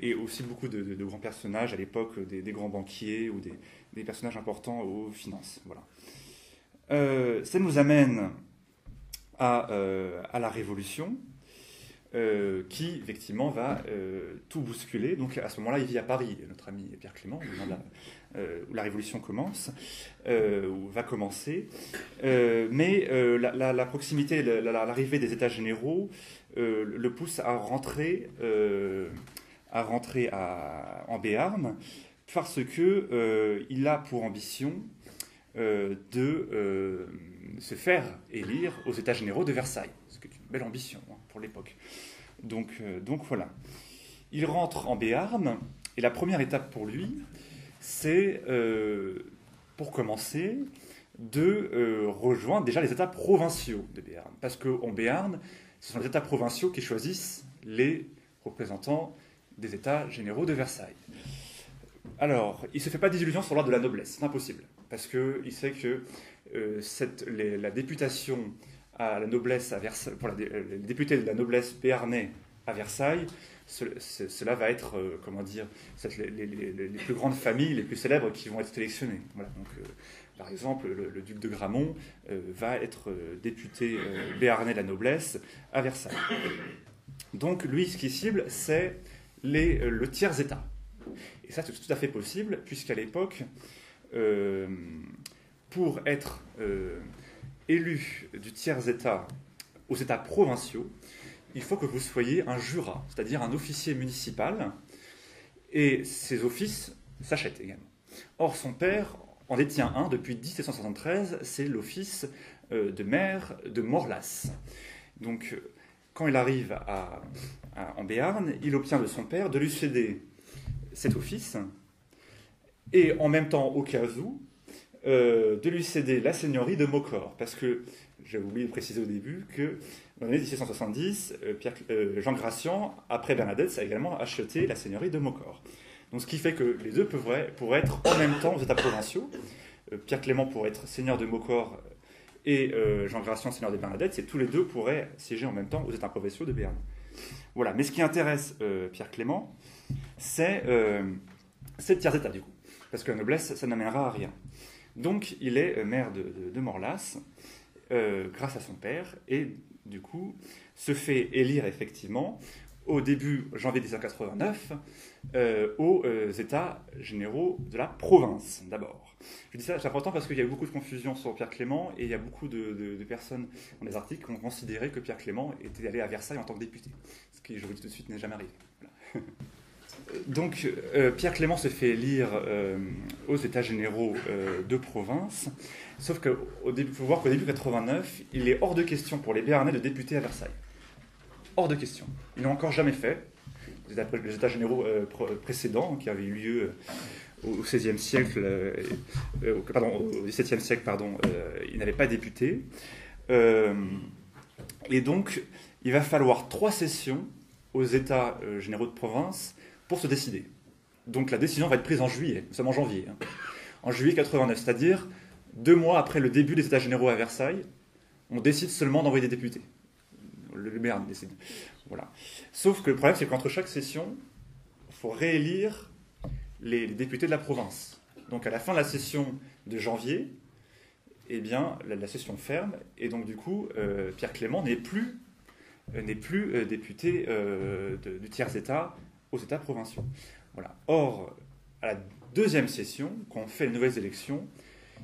et aussi beaucoup de, grands personnages à l'époque, des, grands banquiers ou des, personnages importants aux finances. Voilà. Euh, ça nous amène à, euh, la Révolution, euh, qui effectivement va tout bousculer. Donc à ce moment-là, il vit à Paris, notre ami Pierre Clément, où la Révolution commence, ou va commencer. mais la, proximité, l'arrivée des États généraux le pousse à rentrer, à rentrer à, en Béarn, parce que il a pour ambition euh, de euh, se faire élire aux États généraux de Versailles, ce qui est une belle ambition hein, pour l'époque. Donc, euh, donc voilà. Il rentre en Béarn, et la première étape pour lui, c'est, pour commencer, de rejoindre déjà les États provinciaux de Béarn. Parce qu'en Béarn, ce sont les États provinciaux qui choisissent les représentants des États généraux de Versailles. Alors, il ne se fait pas d'illusions sur l'ordre de la noblesse, c'est impossible parce qu'il sait que euh, la députation à la noblesse à Versailles, euh, les députés de la noblesse béarnais à Versailles, cela va être, euh, comment dire, les, plus grandes familles, les plus célèbres qui vont être sélectionnées. Voilà, donc, par exemple, le, duc de Gramont va être député béarnais de la noblesse à Versailles. Donc, lui, ce qu'il cible, c'est le tiers-État. Et ça, c'est tout à fait possible, puisqu'à l'époque, euh, pour être euh, élu du tiers-État aux États provinciaux, il faut que vous soyez un jurat, c'est-à-dire un officier municipal. Et ses offices s'achètent également. Or, son père en détient un depuis 1773, c'est l'office euh, de maire de Morlas. Donc, euh, quand il arrive à, en Béarn, il obtient de son père de lui céder cet office, et en même temps, au cas où, euh, de lui céder la seigneurie de Mocor. Parce que, j'ai oublié de préciser au début que, dans l'année 1770, Jean Gracian, après Bernadette, a également acheté la seigneurie de Mocor. Donc, ce qui fait que les deux pourraient, être en même temps aux États provinciaux. Euh, Pierre Clément pourrait être seigneur de Maucor et euh, Jean Gratian, seigneur de Bernadette, c'est tous les deux pourraient siéger en même temps aux États provinciaux de Béarn. Voilà. Mais ce qui intéresse euh, Pierre Clément, c'est le tiers état du coup. Parce que la noblesse, ça n'amènera à rien. Donc, il est maire de, de Morlas, grâce à son père, et du coup, se fait élire effectivement au début janvier 1789 euh, aux euh, États généraux de la province d'abord. Je dis ça, c'est important parce qu'il y a eu beaucoup de confusion sur Pierre Clément et il y a beaucoup de, personnes dans les articles qui ont considéré que Pierre Clément était allé à Versailles en tant que député, ce qui, je vous dis tout de suite, n'est jamais arrivé. Donc, euh, Pierre Clément se fait lire aux États généraux de province, sauf qu'il faut voir qu'au début 89, il est hors de question pour les Béarnais de députer à Versailles. Hors de question. Ils n'ont encore jamais fait. Les États généraux euh, précédents, qui avaient eu lieu euh, au XVIe siècle, euh, pardon, au XVIIe siècle, pardon, ils n'avaient pas député. et donc, il va falloir trois sessions aux États généraux de province pour se décider. Donc la décision va être prise en juillet, nous sommes en janvier. Hein. En juillet 89, c'est-à-dire deux mois après le début des États généraux à Versailles, on décide seulement d'envoyer des députés le Béarn décide. Voilà. Sauf que le problème, c'est qu'entre chaque session, il faut réélire les, députés de la province. Donc à la fin de la session de janvier, eh bien, la, session ferme, et donc du coup, euh, Pierre Clément n'est plus, euh, n'est plus euh, député du tiers-État aux États provinciaux. Voilà. Or, à la deuxième session, quand on fait les nouvelles élections,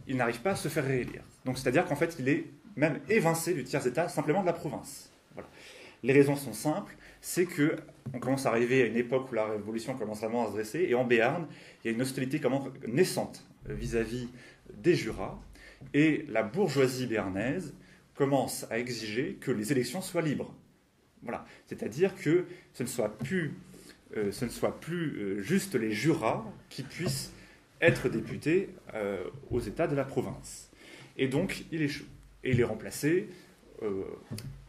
il n'arrive pas à se faire réélire. Donc c'est-à-dire qu'en fait, il est même évincé du tiers-État simplement de la province. Les raisons sont simples, c'est que on commence à arriver à une époque où la révolution commence vraiment à se dresser, et en Béarn, il y a une hostilité naissante vis-à-vis des jurats, et la bourgeoisie béarnaise commence à exiger que les élections soient libres. Voilà, c'est-à-dire que ce ne soit plus, euh, ce ne soit plus euh, juste les jurats qui puissent être députés euh, aux États de la province. Et donc, il échoue. Et il est remplacé euh,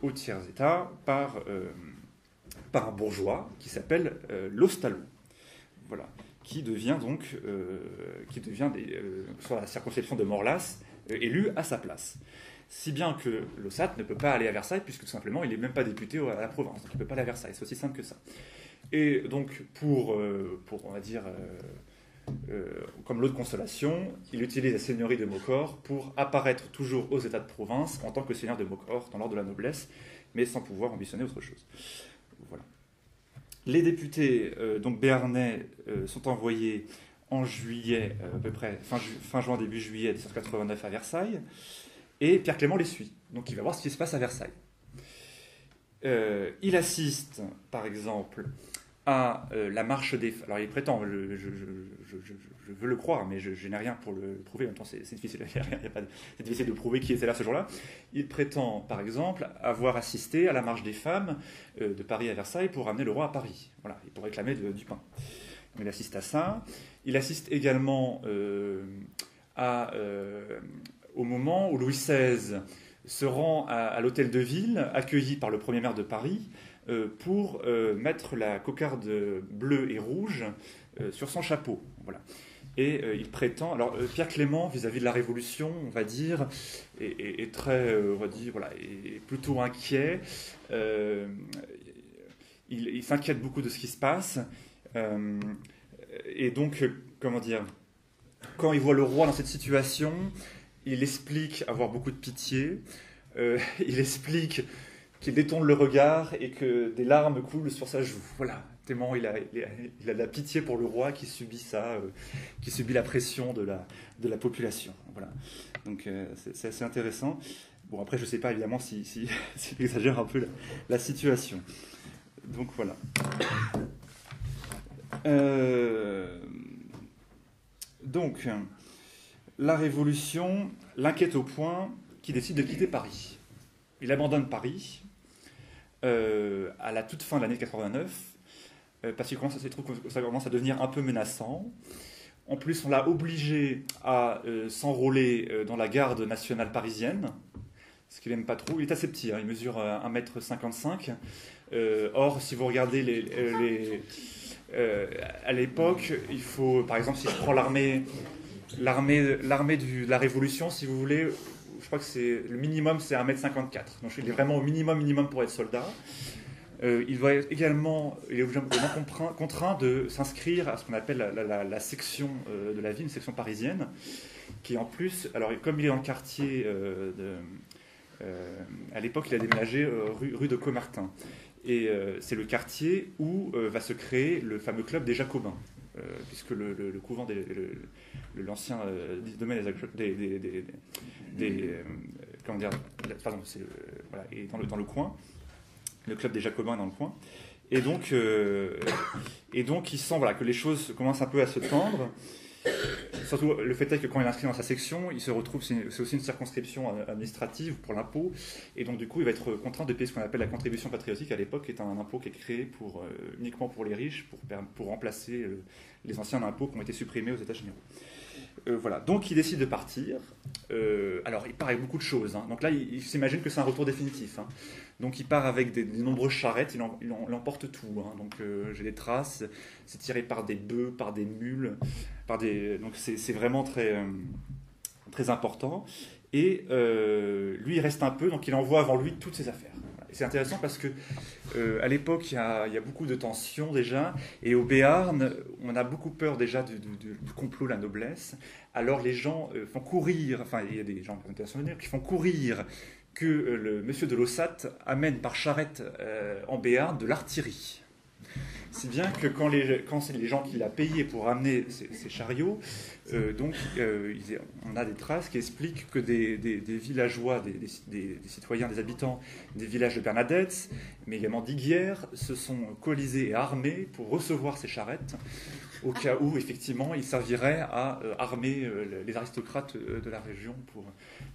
au tiers-État par, un bourgeois qui s'appelle l'Ostalo. Voilà. Qui devient donc, qui devient sur la circonscription de Morlas, élu à sa place. Si bien que l'OSAT ne peut pas aller à Versailles, puisque tout simplement il n'est même pas député à la province, donc il ne peut pas aller à Versailles, c'est aussi simple que ça. Et donc pour, pour on va dire, euh, comme l'autre constellation, il utilise la seigneurie de Mocor pour apparaître toujours aux États de province en tant que seigneur de Mocor dans l'ordre de la noblesse, mais sans pouvoir ambitionner autre chose. Voilà. Les députés euh, donc béarnais euh, sont envoyés en juillet, à peu près fin, fin, juin, début juillet 1789 à Versailles, et Pierre Clément les suit. Donc il va voir ce qui se passe à Versailles. il assiste, par exemple, à euh, la marche des... Alors il prétend, je, veux le croire, mais je, n'ai rien pour le prouver, en même temps c'est difficile, difficile, de prouver qui était là ce jour-là. Il prétend, par exemple, avoir assisté à la marche des femmes euh, de Paris à Versailles pour ramener le roi à Paris, voilà, pour réclamer du pain. Il assiste à ça. Il assiste également euh, à, au moment où Louis XVI se rend à, l'hôtel de ville, accueilli par le premier maire de Paris, pour euh, mettre la cocarde bleue et rouge euh, sur son chapeau. Voilà. Et il prétend. Alors, Pierre Clément, vis-à-vis de la Révolution, on va dire, est, très. on va dire, voilà, est plutôt inquiet. il, s'inquiète beaucoup de ce qui se passe. et donc, comment dire Quand il voit le roi dans cette situation, il explique avoir beaucoup de pitié. il explique qu'il détourne le regard et que des larmes coulent sur sa joue. Voilà, tellement il a, de la pitié pour le roi qui subit ça, euh, qui subit la pression de la, population. Voilà. Donc euh, c'est assez intéressant. Bon, après, je ne sais pas évidemment si, si, un peu la, situation. Donc voilà. donc, la Révolution l'inquiète au point qu'il décide de quitter Paris. Il abandonne Paris à la toute fin de l'année 89 parce qu'il commence ça commence à devenir un peu menaçant. En plus, on l'a obligé à euh, s'enrôler euh, dans la garde nationale parisienne, ce qu'il n'aime pas trop. Il est assez petit, hein, il mesure 1m55. Euh, or, si vous regardez à l'époque, il faut, par exemple, si je prends l'armée, l'armée, l'armée de la Révolution, si vous voulez, crois que c'est le minimum, c'est 1m54. Donc, il est vraiment au minimum, minimum pour être soldat. Euh, il va également, il est contraint, contraint de s'inscrire à ce qu'on appelle la, section euh, de la ville, une section parisienne, qui en plus, alors comme il est dans le quartier euh, à l'époque, il a déménagé rue, de Comartin. Et c'est le quartier où va se créer le fameux club des Jacobins, puisque le, couvent de l'ancien domaine des, des, des, comment dire, pardon, c'est voilà, dans le, dans le coin le club des Jacobins dans le coin. Et donc, euh, et donc il sent voilà, que les choses commencent un peu à se tendre. Surtout, le fait est que quand il est inscrit dans sa section, il se retrouve, c'est aussi une circonscription administrative pour l'impôt, et donc du coup, il va être contraint de payer ce qu'on appelle la contribution patriotique à l'époque, qui est un impôt qui est créé pour, euh, uniquement pour les riches, pour, pour remplacer euh, les anciens impôts qui ont été supprimés aux États généraux. voilà, donc il décide de partir. alors, il part avec beaucoup de choses. Hein. Donc là, il, s'imagine que c'est un retour définitif. Hein. Donc il part avec des, nombreuses charrettes, il, emporte tout. Hein. Donc euh, j'ai des traces, c'est tiré par des bœufs, par des mules, par des. Donc c'est vraiment très, euh, très important. Et euh, lui, il reste un peu, donc il envoie avant lui toutes ses affaires. C'est intéressant parce que à l'époque, il, y, a beaucoup de tensions déjà, et au Béarn, on a beaucoup peur déjà du, complot de la noblesse. Alors les gens font courir, enfin il y a des gens qui font courir que euh, le monsieur de Lossat amène par charrette euh, en Béarn de l'artillerie. Si bien que quand, les, quand c'est les gens qui l'a payé pour amener ces, chariots, euh, donc on a des traces qui expliquent que des, villageois, des, citoyens, des habitants des villages de Bernadette, mais également d'Iguière, se sont coalisés et armés pour recevoir ces charrettes, au cas où effectivement ils serviraient à armer les aristocrates de la région pour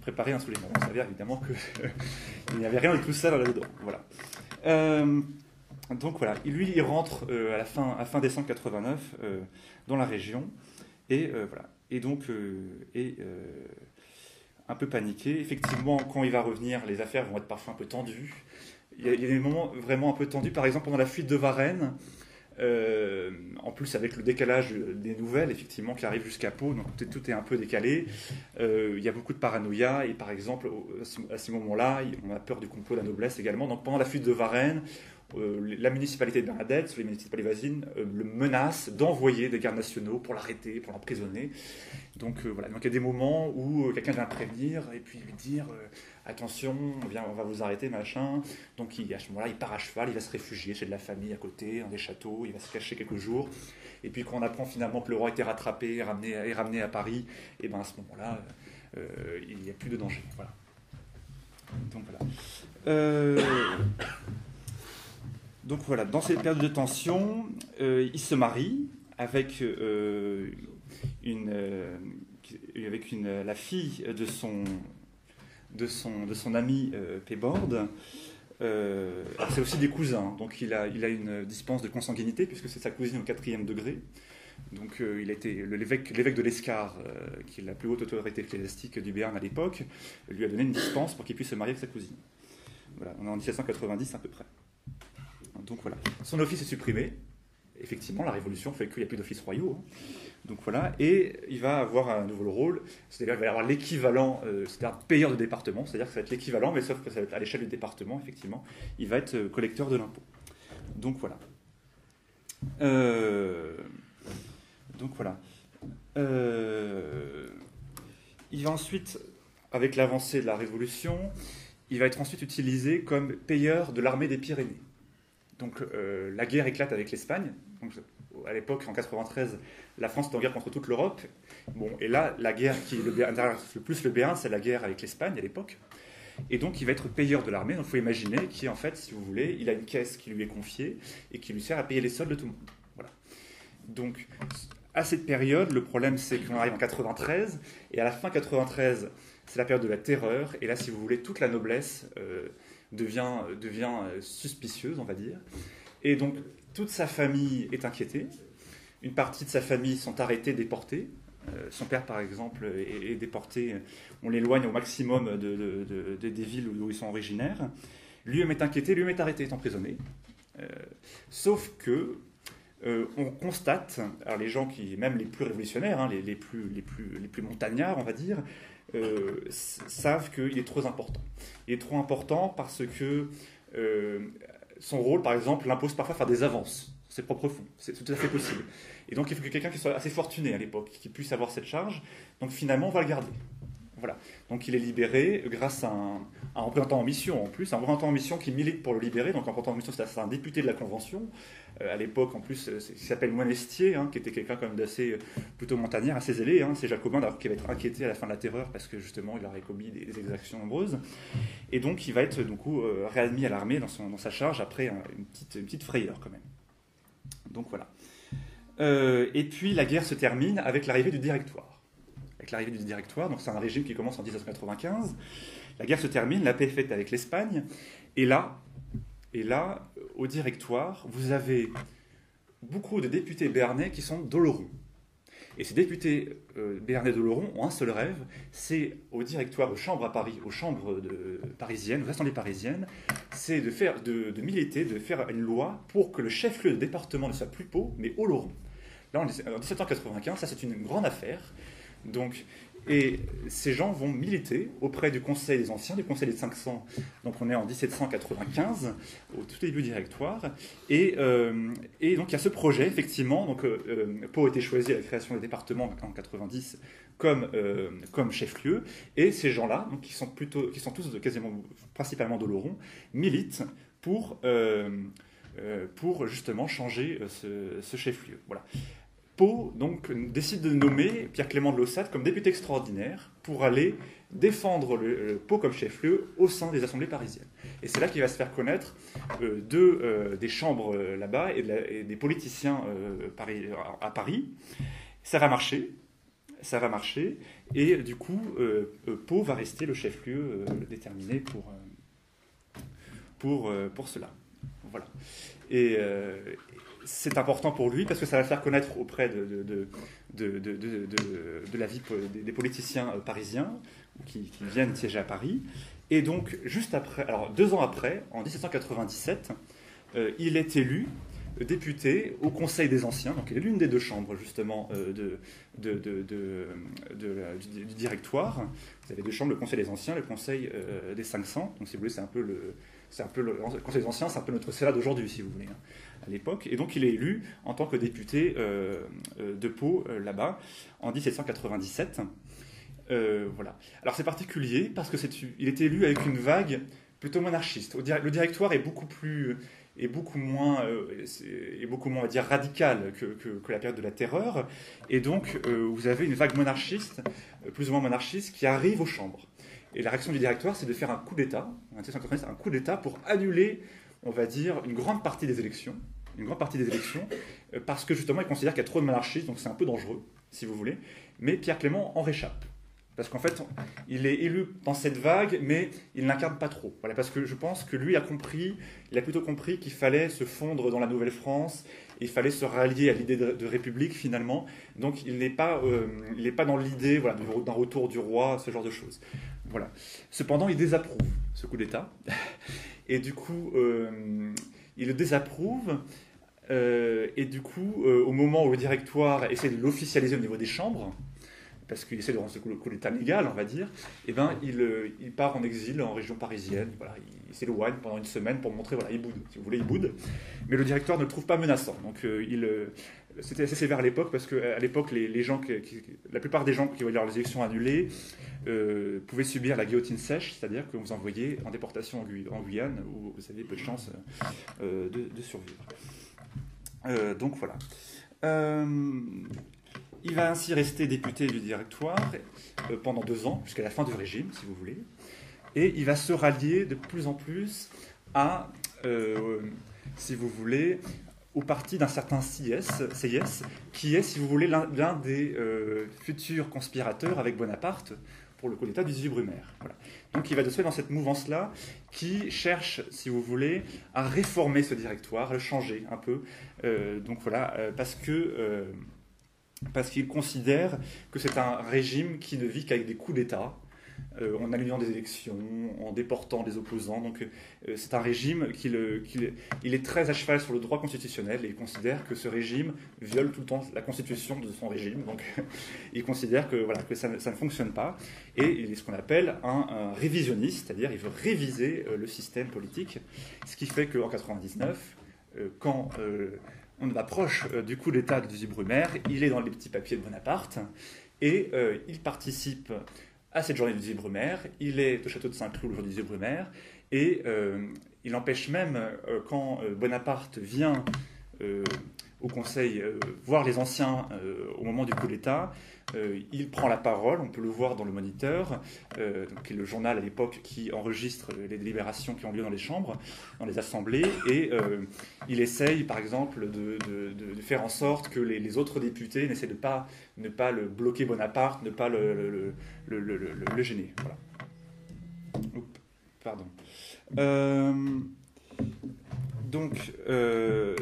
préparer un soulèvement. On savait évidemment qu'il n'y avait rien de tout ça là-dedans. Voilà. Euh, donc voilà, lui, il rentre euh, à la fin, à fin décembre 89 euh, dans la région et voilà. Et donc, et, un peu paniqué. Effectivement, quand il va revenir, les affaires vont être parfois un peu tendues. Il y a des moments vraiment un peu tendus. Par exemple, pendant la fuite de Varennes, euh, en plus, avec le décalage des nouvelles, effectivement, qui arrivent jusqu'à Pau, donc tout est, un peu décalé. Euh, il y a beaucoup de paranoïa, et par exemple, à ce moment-là, on a peur du complot de la noblesse également. Donc pendant la fuite de Varennes, euh, la municipalité de Bernadette, les municipalités voisines, le menace d'envoyer des gardes nationaux pour l'arrêter, pour l'emprisonner. Donc voilà, donc il y a des moments où quelqu'un vient prévenir et puis lui dire attention, on, va vous arrêter, machin. Donc à ce moment-là, il part à cheval, il va se réfugier chez de la famille à côté, dans des châteaux, il va se cacher quelques jours. Et puis quand on apprend finalement que le roi a été rattrapé et ramené, à Paris, et ben à ce moment-là, euh, il n'y a plus de danger. Voilà. Donc voilà. Euh, dans cette période de tension, euh, il se marie avec la fille de son, de son, de son ami euh, Péborde. Euh, c'est aussi des cousins, donc il a, il a une dispense de consanguinité puisque c'est sa cousine au quatrième degré. Donc euh, il été l'évêque, l'évêque de l'Escar, qui est la plus haute autorité ecclésiastique du Béarn à l'époque, lui a donné une dispense pour qu'il puisse se marier avec sa cousine. Voilà, on est en 1790 à peu près. Donc voilà, son office est supprimé. Effectivement, la Révolution fait qu'il n'y a plus d'offices royaux. Hein. Donc voilà, et il va avoir un nouveau rôle, c'est-à-dire qu'il va y avoir l'équivalent, euh, c'est-à-dire payeur de département, c'est-à-dire que ça va être l'équivalent, mais sauf que ça va être à l'échelle du département, effectivement, il va être euh, collecteur de l'impôt. Donc voilà. Euh, donc voilà. il va ensuite, avec l'avancée de la Révolution, il va être ensuite utilisé comme payeur de l'armée des Pyrénées. Donc la guerre éclate avec l'Espagne. À l'époque, en 93, la France est en guerre contre toute l'Europe. Bon, et là, la guerre qui le, le plus le Béarn, c'est la guerre avec l'Espagne à l'époque. Et donc, il va être payeur de l'armée. Donc, il faut imaginer qu'en fait, si vous voulez, il a une caisse qui lui est confiée et qui lui sert à payer les soldes de tout le monde. Voilà. Donc, à cette période, le problème, c'est qu'on arrive en 93, et à la fin 93, c'est la période de la terreur, et là, si vous voulez, toute la noblesse euh, devient, devient euh, suspicieuse, on va dire. Et donc, toute sa famille est inquiétée. Une partie de sa famille sont arrêtés, déportés. Euh, son père, par exemple, est, déporté. On l'éloigne au maximum de, des villes où ils sont originaires. Lui-même est inquiété, lui-même est arrêté, est emprisonné. Euh, sauf que euh, on constate, alors les gens qui, même les plus révolutionnaires, hein, les, plus, les, plus, les plus montagnards, on va dire, savent qu'il est trop important. Il est trop important parce que son rôle, par exemple, l'impose parfois à faire des avances ses propres fonds. C'est tout à fait possible. Et donc il faut que quelqu'un qui soit assez fortuné à l'époque, qui puisse avoir cette charge. Donc finalement, on va le garder. Donc il est libéré grâce à un, représentant en mission en plus, un représentant en mission qui milite pour le libérer. Donc un représentant en mission, c'est un député de la Convention. Euh, à l'époque, en plus, il s'appelle Moinestier, hein, qui était quelqu'un quand d'assez euh, plutôt montagnard, assez zélé. Hein, c'est Jacobin d'ailleurs qui va être inquiété à la fin de la terreur parce que justement il aurait commis des, exactions nombreuses. Et donc il va être euh, réadmis à l'armée dans, sa charge après une, petite, frayeur quand même. Donc voilà. Euh, et puis la guerre se termine avec l'arrivée du directoire. L'arrivée du directoire, donc c'est un régime qui commence en 1995. La guerre se termine, la paix est faite avec l'Espagne. Et là, et là, au directoire, vous avez beaucoup de députés béarnais qui sont doloreux. Et ces députés euh, béarnais d'Oloron ont un seul rêve, c'est au directoire, aux chambres à Paris, aux chambres de, parisiennes, aux assemblées parisiennes, c'est de, faire, de, militer, de faire une loi pour que le chef-lieu de département ne soit plus Pau, mais Oloron. Là, en 1795, ça c'est une grande affaire. Donc, et ces gens vont militer auprès du Conseil des Anciens, du Conseil des 500. Donc on est en 1795, au tout début du directoire. Et, euh, et donc il y a ce projet, effectivement. Donc euh, euh, Pau a été choisi à la création des départements en 90 comme, chef-lieu. Et ces gens-là, qui sont, plutôt, qui sont tous quasiment, principalement d'Oloron, militent pour, pour justement changer ce, ce chef-lieu. Voilà. Pau donc, décide de nommer Pierre-Clément de Lossat comme député extraordinaire pour aller défendre le, Pau comme chef-lieu au sein des assemblées parisiennes. Et c'est là qu'il va se faire connaître euh, euh, des chambres euh, là-bas et, des politiciens à Paris. Ça va marcher, ça va marcher, et du coup, Pau va rester le chef-lieu déterminé pour, pour, pour cela. Voilà. Et, c'est important pour lui parce que ça va le faire connaître auprès de, de, la vie des, politiciens euh, parisiens qui, viennent siéger à Paris. Et donc, juste après, alors deux ans après, en 1797, euh, il est élu député au Conseil des Anciens, donc il est l'une des deux chambres justement euh, de, du, directoire. Vous avez deux chambres, le Conseil des Anciens, le Conseil des 500. Donc si vous voulez, c'est un peu le, c'est un peu le, Conseil des Anciens, c'est un peu notre Sénat d'aujourd'hui, si vous voulez. Hein à l'époque. Et donc il est élu en tant que député euh, euh, de Pau euh, là-bas en 1797. voilà. Alors c'est particulier parce que c'est, il est élu avec une vague plutôt monarchiste. Le directoire est beaucoup plus est beaucoup moins, est beaucoup moins, on va dire, radical que, la période de la terreur. Et donc, vous avez une vague monarchiste, plus ou moins monarchiste, qui arrive aux chambres. Et la réaction du directoire, c'est de faire un coup d'État, un coup d'État pour annuler, on va dire, une grande partie des élections, une grande partie des élections, euh, parce que justement, il considère qu'il y a trop de monarchistes, donc c'est un peu dangereux, si vous voulez. Mais Pierre Clément en réchappe. Parce qu'en fait, il est élu dans cette vague, mais il n'incarne pas trop. Voilà, parce que je pense que lui a compris, il a plutôt compris qu'il fallait se fondre dans la Nouvelle-France, il fallait se rallier à l'idée de, république finalement. Donc il n'est pas, euh, pas dans l'idée voilà, d'un retour du roi, ce genre de choses. Voilà. Cependant, il désapprouve ce coup d'État. Et du coup, euh, il le désapprouve. Euh, et du coup, euh, au moment où le directoire essaie de l'officialiser au niveau des chambres, parce qu'il essaie de rendre ce coup d'état légal, on va dire, et eh ben, il, euh, il, part en exil en région parisienne. Voilà, il, s'éloigne pendant une semaine pour montrer, voilà, il boude, si vous voulez, il. Mais le directoire ne le trouve pas menaçant. Donc, c'était assez sévère à l'époque, parce qu'à l'époque, les, gens la plupart des gens qui voulaient les élections annulées pouvaient subir la guillotine sèche, c'est-à-dire que vous envoyez en déportation en, Guyane, où vous avez peu de chances de survivre. Euh, donc voilà. Euh, il va ainsi rester député du directoire euh, pendant deux ans, jusqu'à la fin du régime, si vous voulez. Et il va se rallier de plus en plus à, si vous voulez, au parti d'un certain CIS, qui est, si vous voulez, l'un des futurs conspirateurs avec Bonaparte pour le coup d'État du 18 Brumaire. Donc il va de soi dans cette mouvance-là qui cherche, si vous voulez, à réformer ce directoire, à le changer un peu. Euh, donc voilà, euh, parce que parce qu'il considère que c'est un régime qui ne vit qu'avec des coups d'État, euh, en annulant des élections, en déportant des opposants. Donc euh, c'est un régime qui, il est très à cheval sur le droit constitutionnel et il considère que ce régime viole tout le temps la constitution de son régime. Donc il considère que, voilà, que ça, ne fonctionne pas. Et il est ce qu'on appelle un, révisionniste, c'est-à-dire il veut réviser euh, le système politique. Ce qui fait qu'en 99, quand on approche du coup d'État de Brumaire, il est dans les petits papiers de Bonaparte et il participe à cette journée du Brumaire. Il est au château de Saint-Cloud le jour du Brumaire et euh, il empêche même, euh, quand euh, Bonaparte vient au Conseil voir les anciens au moment du coup d'État, il prend la parole, on peut le voir dans le Moniteur, qui est le journal à l'époque qui enregistre les délibérations qui ont lieu dans les chambres, dans les assemblées, et il essaye par exemple de, faire en sorte que les, autres députés n'essaient de pas, ne pas le bloquer Bonaparte, ne pas le gêner. Voilà. pardon. Euh, donc, euh,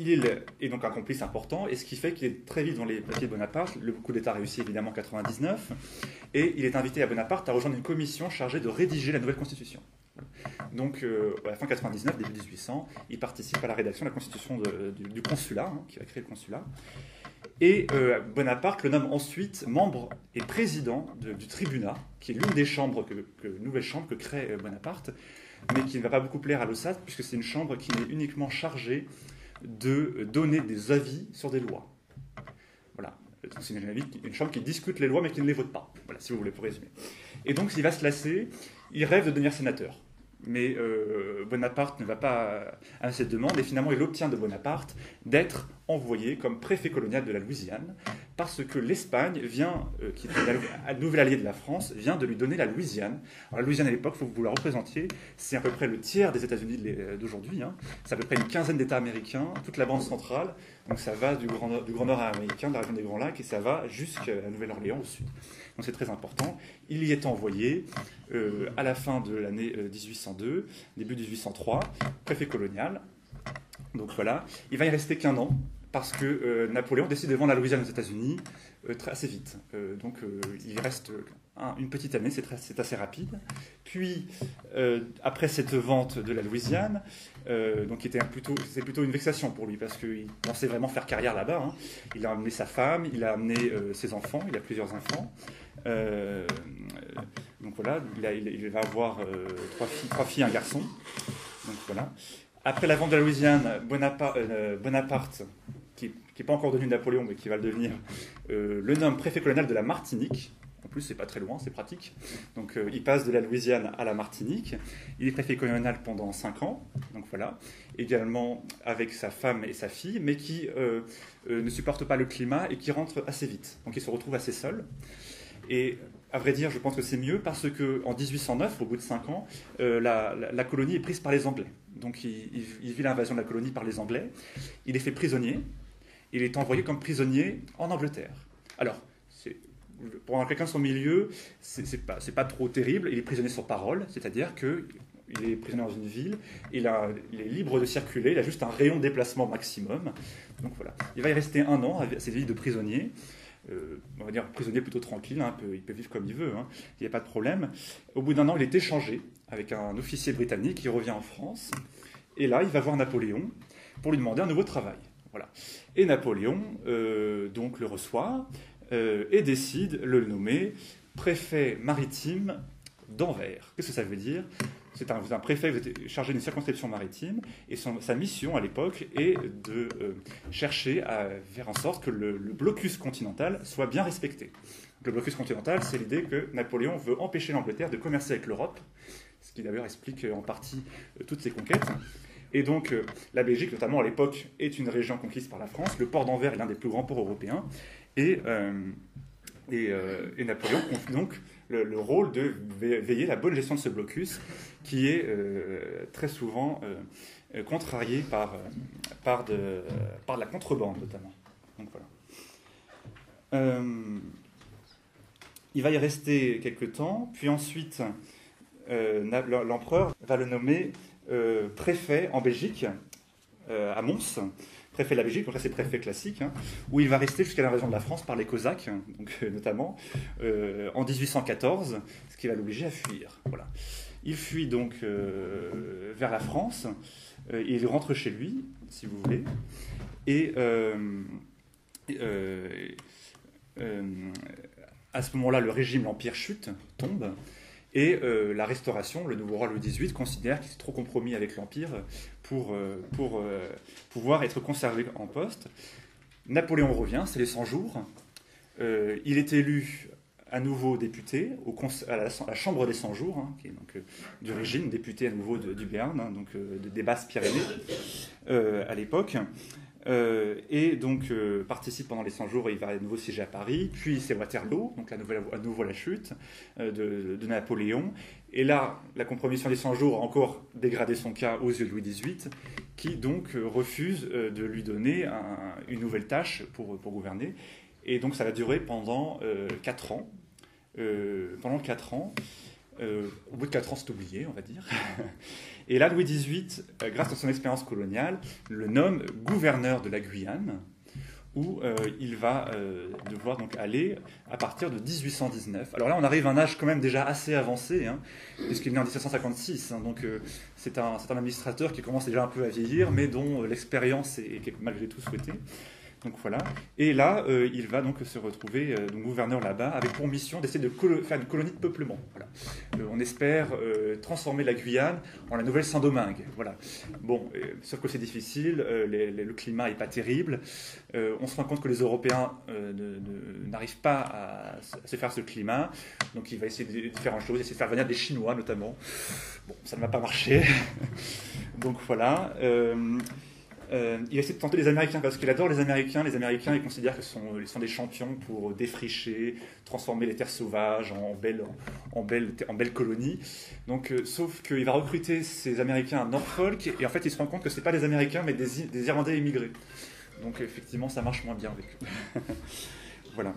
il est donc un complice important, et ce qui fait qu'il est très vite dans les papiers de Bonaparte. Le coup d'État réussi évidemment en 99, et il est invité à Bonaparte à rejoindre une commission chargée de rédiger la nouvelle constitution. Donc, euh, à la fin 99, début 1800, il participe à la rédaction de la constitution du, consulat, hein, qui va créer le consulat. Et euh, Bonaparte le nomme ensuite membre et président du tribunat, qui est l'une des chambres, que, nouvelle chambre que crée euh, Bonaparte, mais qui ne va pas beaucoup plaire à l'OSAT, puisque c'est une chambre qui n'est uniquement chargée de donner des avis sur des lois. Voilà. C'est une, chambre qui discute les lois, mais qui ne les vote pas. Voilà, si vous voulez, pour résumer. Et donc, s'il va se lasser, il rêve de devenir sénateur mais euh, Bonaparte ne va pas à cette demande et finalement il obtient de Bonaparte d'être envoyé comme préfet colonial de la Louisiane parce que l'Espagne vient, euh, qui est la nouvel allié de la France, vient de lui donner la Louisiane. La Louisiane à l'époque, faut que vous la représentiez, c'est à peu près le tiers des États-Unis d'aujourd'hui, hein. c'est à peu près une quinzaine d'États américains, toute la bande centrale, donc ça va du Grand, du grand Nord américain, de la région des Grands Lacs, et ça va jusqu'à la Nouvelle-Orléans au sud. Donc c'est très important. Il y est envoyé euh, à la fin de l'année 1802, euh, début 1803, préfet colonial. Donc voilà, il va y rester qu'un an parce que euh, Napoléon décide de vendre la Louisiane aux États-Unis euh, assez vite. Donc il reste une petite année, c'est assez rapide. Puis, après cette vente de la Louisiane, donc était plutôt, c'est plutôt une vexation pour lui parce qu'il pensait vraiment faire carrière là-bas. Hein. Il a amené sa femme, il a amené ses enfants, il a plusieurs enfants. Donc voilà, il, va avoir trois filles, trois filles, un garçon. Donc voilà. Après la vente de la Louisiane, Bonaparte qui n'est pas encore devenu Napoléon, mais qui va le devenir, euh, le nomme préfet colonial de la Martinique. En plus, c'est pas très loin, c'est pratique. Donc, euh, il passe de la Louisiane à la Martinique. Il est préfet colonial pendant 5 ans. Donc voilà. Également avec sa femme et sa fille, mais qui euh, ne supporte pas le climat et qui rentre assez vite. Donc, il se retrouve assez seul. Et à vrai dire, je pense que c'est mieux parce que en 1809, au bout de 5 ans, la, colonie est prise par les Anglais. Donc il, il vit l'invasion de la colonie par les Anglais. Il est fait prisonnier il est envoyé comme prisonnier en Angleterre. Alors, pour quelqu'un de son milieu, c'est pas, pas trop terrible. Il est prisonnier sur parole, c'est-à-dire qu'il est prisonnier dans une ville, il, il, est libre de circuler, il a juste un rayon de déplacement maximum. Donc voilà. Il va y rester un an à cette vie de prisonnier. Euh, on va dire prisonnier plutôt tranquille, hein, il peut vivre comme il veut, hein. il n'y a pas de problème. Au bout d'un an, il est échangé avec un officier britannique qui revient en France. Et là, il va voir Napoléon pour lui demander un nouveau travail. Voilà. Et Napoléon euh, donc le reçoit euh, et décide de le nommer préfet maritime d'Anvers. Qu'est-ce que ça veut dire? C'est un, préfet chargé d'une circonscription maritime et sa mission à l'époque est de euh, chercher à faire en sorte que le, blocus continental soit bien respecté. Le blocus continental, c'est l'idée que Napoléon veut empêcher l'Angleterre de commercer avec l'Europe, ce qui d'ailleurs explique en partie toutes ses conquêtes. Et donc, euh, la Belgique, notamment à l'époque, est une région conquise par la France. Le port d'Anvers est l'un des plus grands ports européens. Et, euh, euh, et, donc le, rôle de veiller la bonne gestion de ce blocus, qui est très souvent contrarié par, par, de, par la contrebande notamment. Donc voilà. il va y rester quelques temps, puis ensuite l'empereur va le nommer préfet en Belgique, à Mons, préfet de la Belgique, donc là c'est préfet classique, hein, où il va rester jusqu'à l'invasion de la France par les Cosaques, donc, euh, notamment, euh, en 1814, ce qui va l'obliger à fuir. Voilà. Il fuit donc euh, vers la France, il rentre chez lui, si vous voulez, et à ce moment-là, le régime, l'Empire chute, tombe, et euh, la Restauration, le nouveau roi Louis XVIII, considère qu'il s'est trop compromis avec l'Empire pour, euh, pour euh, pouvoir être conservé en poste. Napoléon revient, c'est les 100 jours. il est élu à nouveau député au à, la, Chambre des 100 jours, hein, qui est donc du régime, député à nouveau du Béarn, hein, donc des Basses-Pyrénées à l'époque. Euh, et donc euh, participe pendant les 100 jours, il va à nouveau siéger à Paris, puis c'est Waterloo, donc à nouveau, la chute euh, de, Napoléon. Et là, la compromission des 100 jours a encore dégradé son cas aux yeux de Louis XVIII, qui donc refuse de lui donner une nouvelle tâche pour, pour, gouverner. Et donc ça va durer pendant 4 ans. pendant 4 ans. au bout de 4 ans, c'est oublié, on va dire. Et là, Louis XVIII, euh, grâce à son expérience coloniale, le nomme gouverneur de la Guyane, où euh, il va euh, devoir donc aller à partir de 1819. Alors là, on arrive à un âge quand même déjà assez avancé, hein, puisqu'il est né en 1756. Hein, donc c'est un, un, administrateur qui commence déjà un peu à vieillir, mais dont l'expérience est, est, malgré tout souhaitée. Donc voilà. Et là, euh, il va donc se retrouver euh, gouverneur là-bas avec pour mission d'essayer de faire une colonie de peuplement. Euh, on espère transformer la Guyane en la nouvelle Saint-Domingue. Voilà. Bon, sauf que c'est difficile, le climat n'est pas terrible. on se rend compte que les Européens n'arrivent pas à, se faire ce climat. Donc il va essayer de différentes choses, essayer de faire venir des Chinois notamment. Bon, ça ne va pas marcher. donc voilà. Euh, il essaie de tenter les Américains parce qu'il adore les Américains. Les Américains, ils considèrent qu'ils sont, ils sont des champions pour défricher, transformer les terres sauvages en belles, colonies. Donc, euh, sauf qu'il va recruter ces Américains à Norfolk et en fait, il se rend compte que ce pas des Américains mais des, des Irlandais immigrés. Donc, effectivement, ça marche moins bien avec eux. voilà.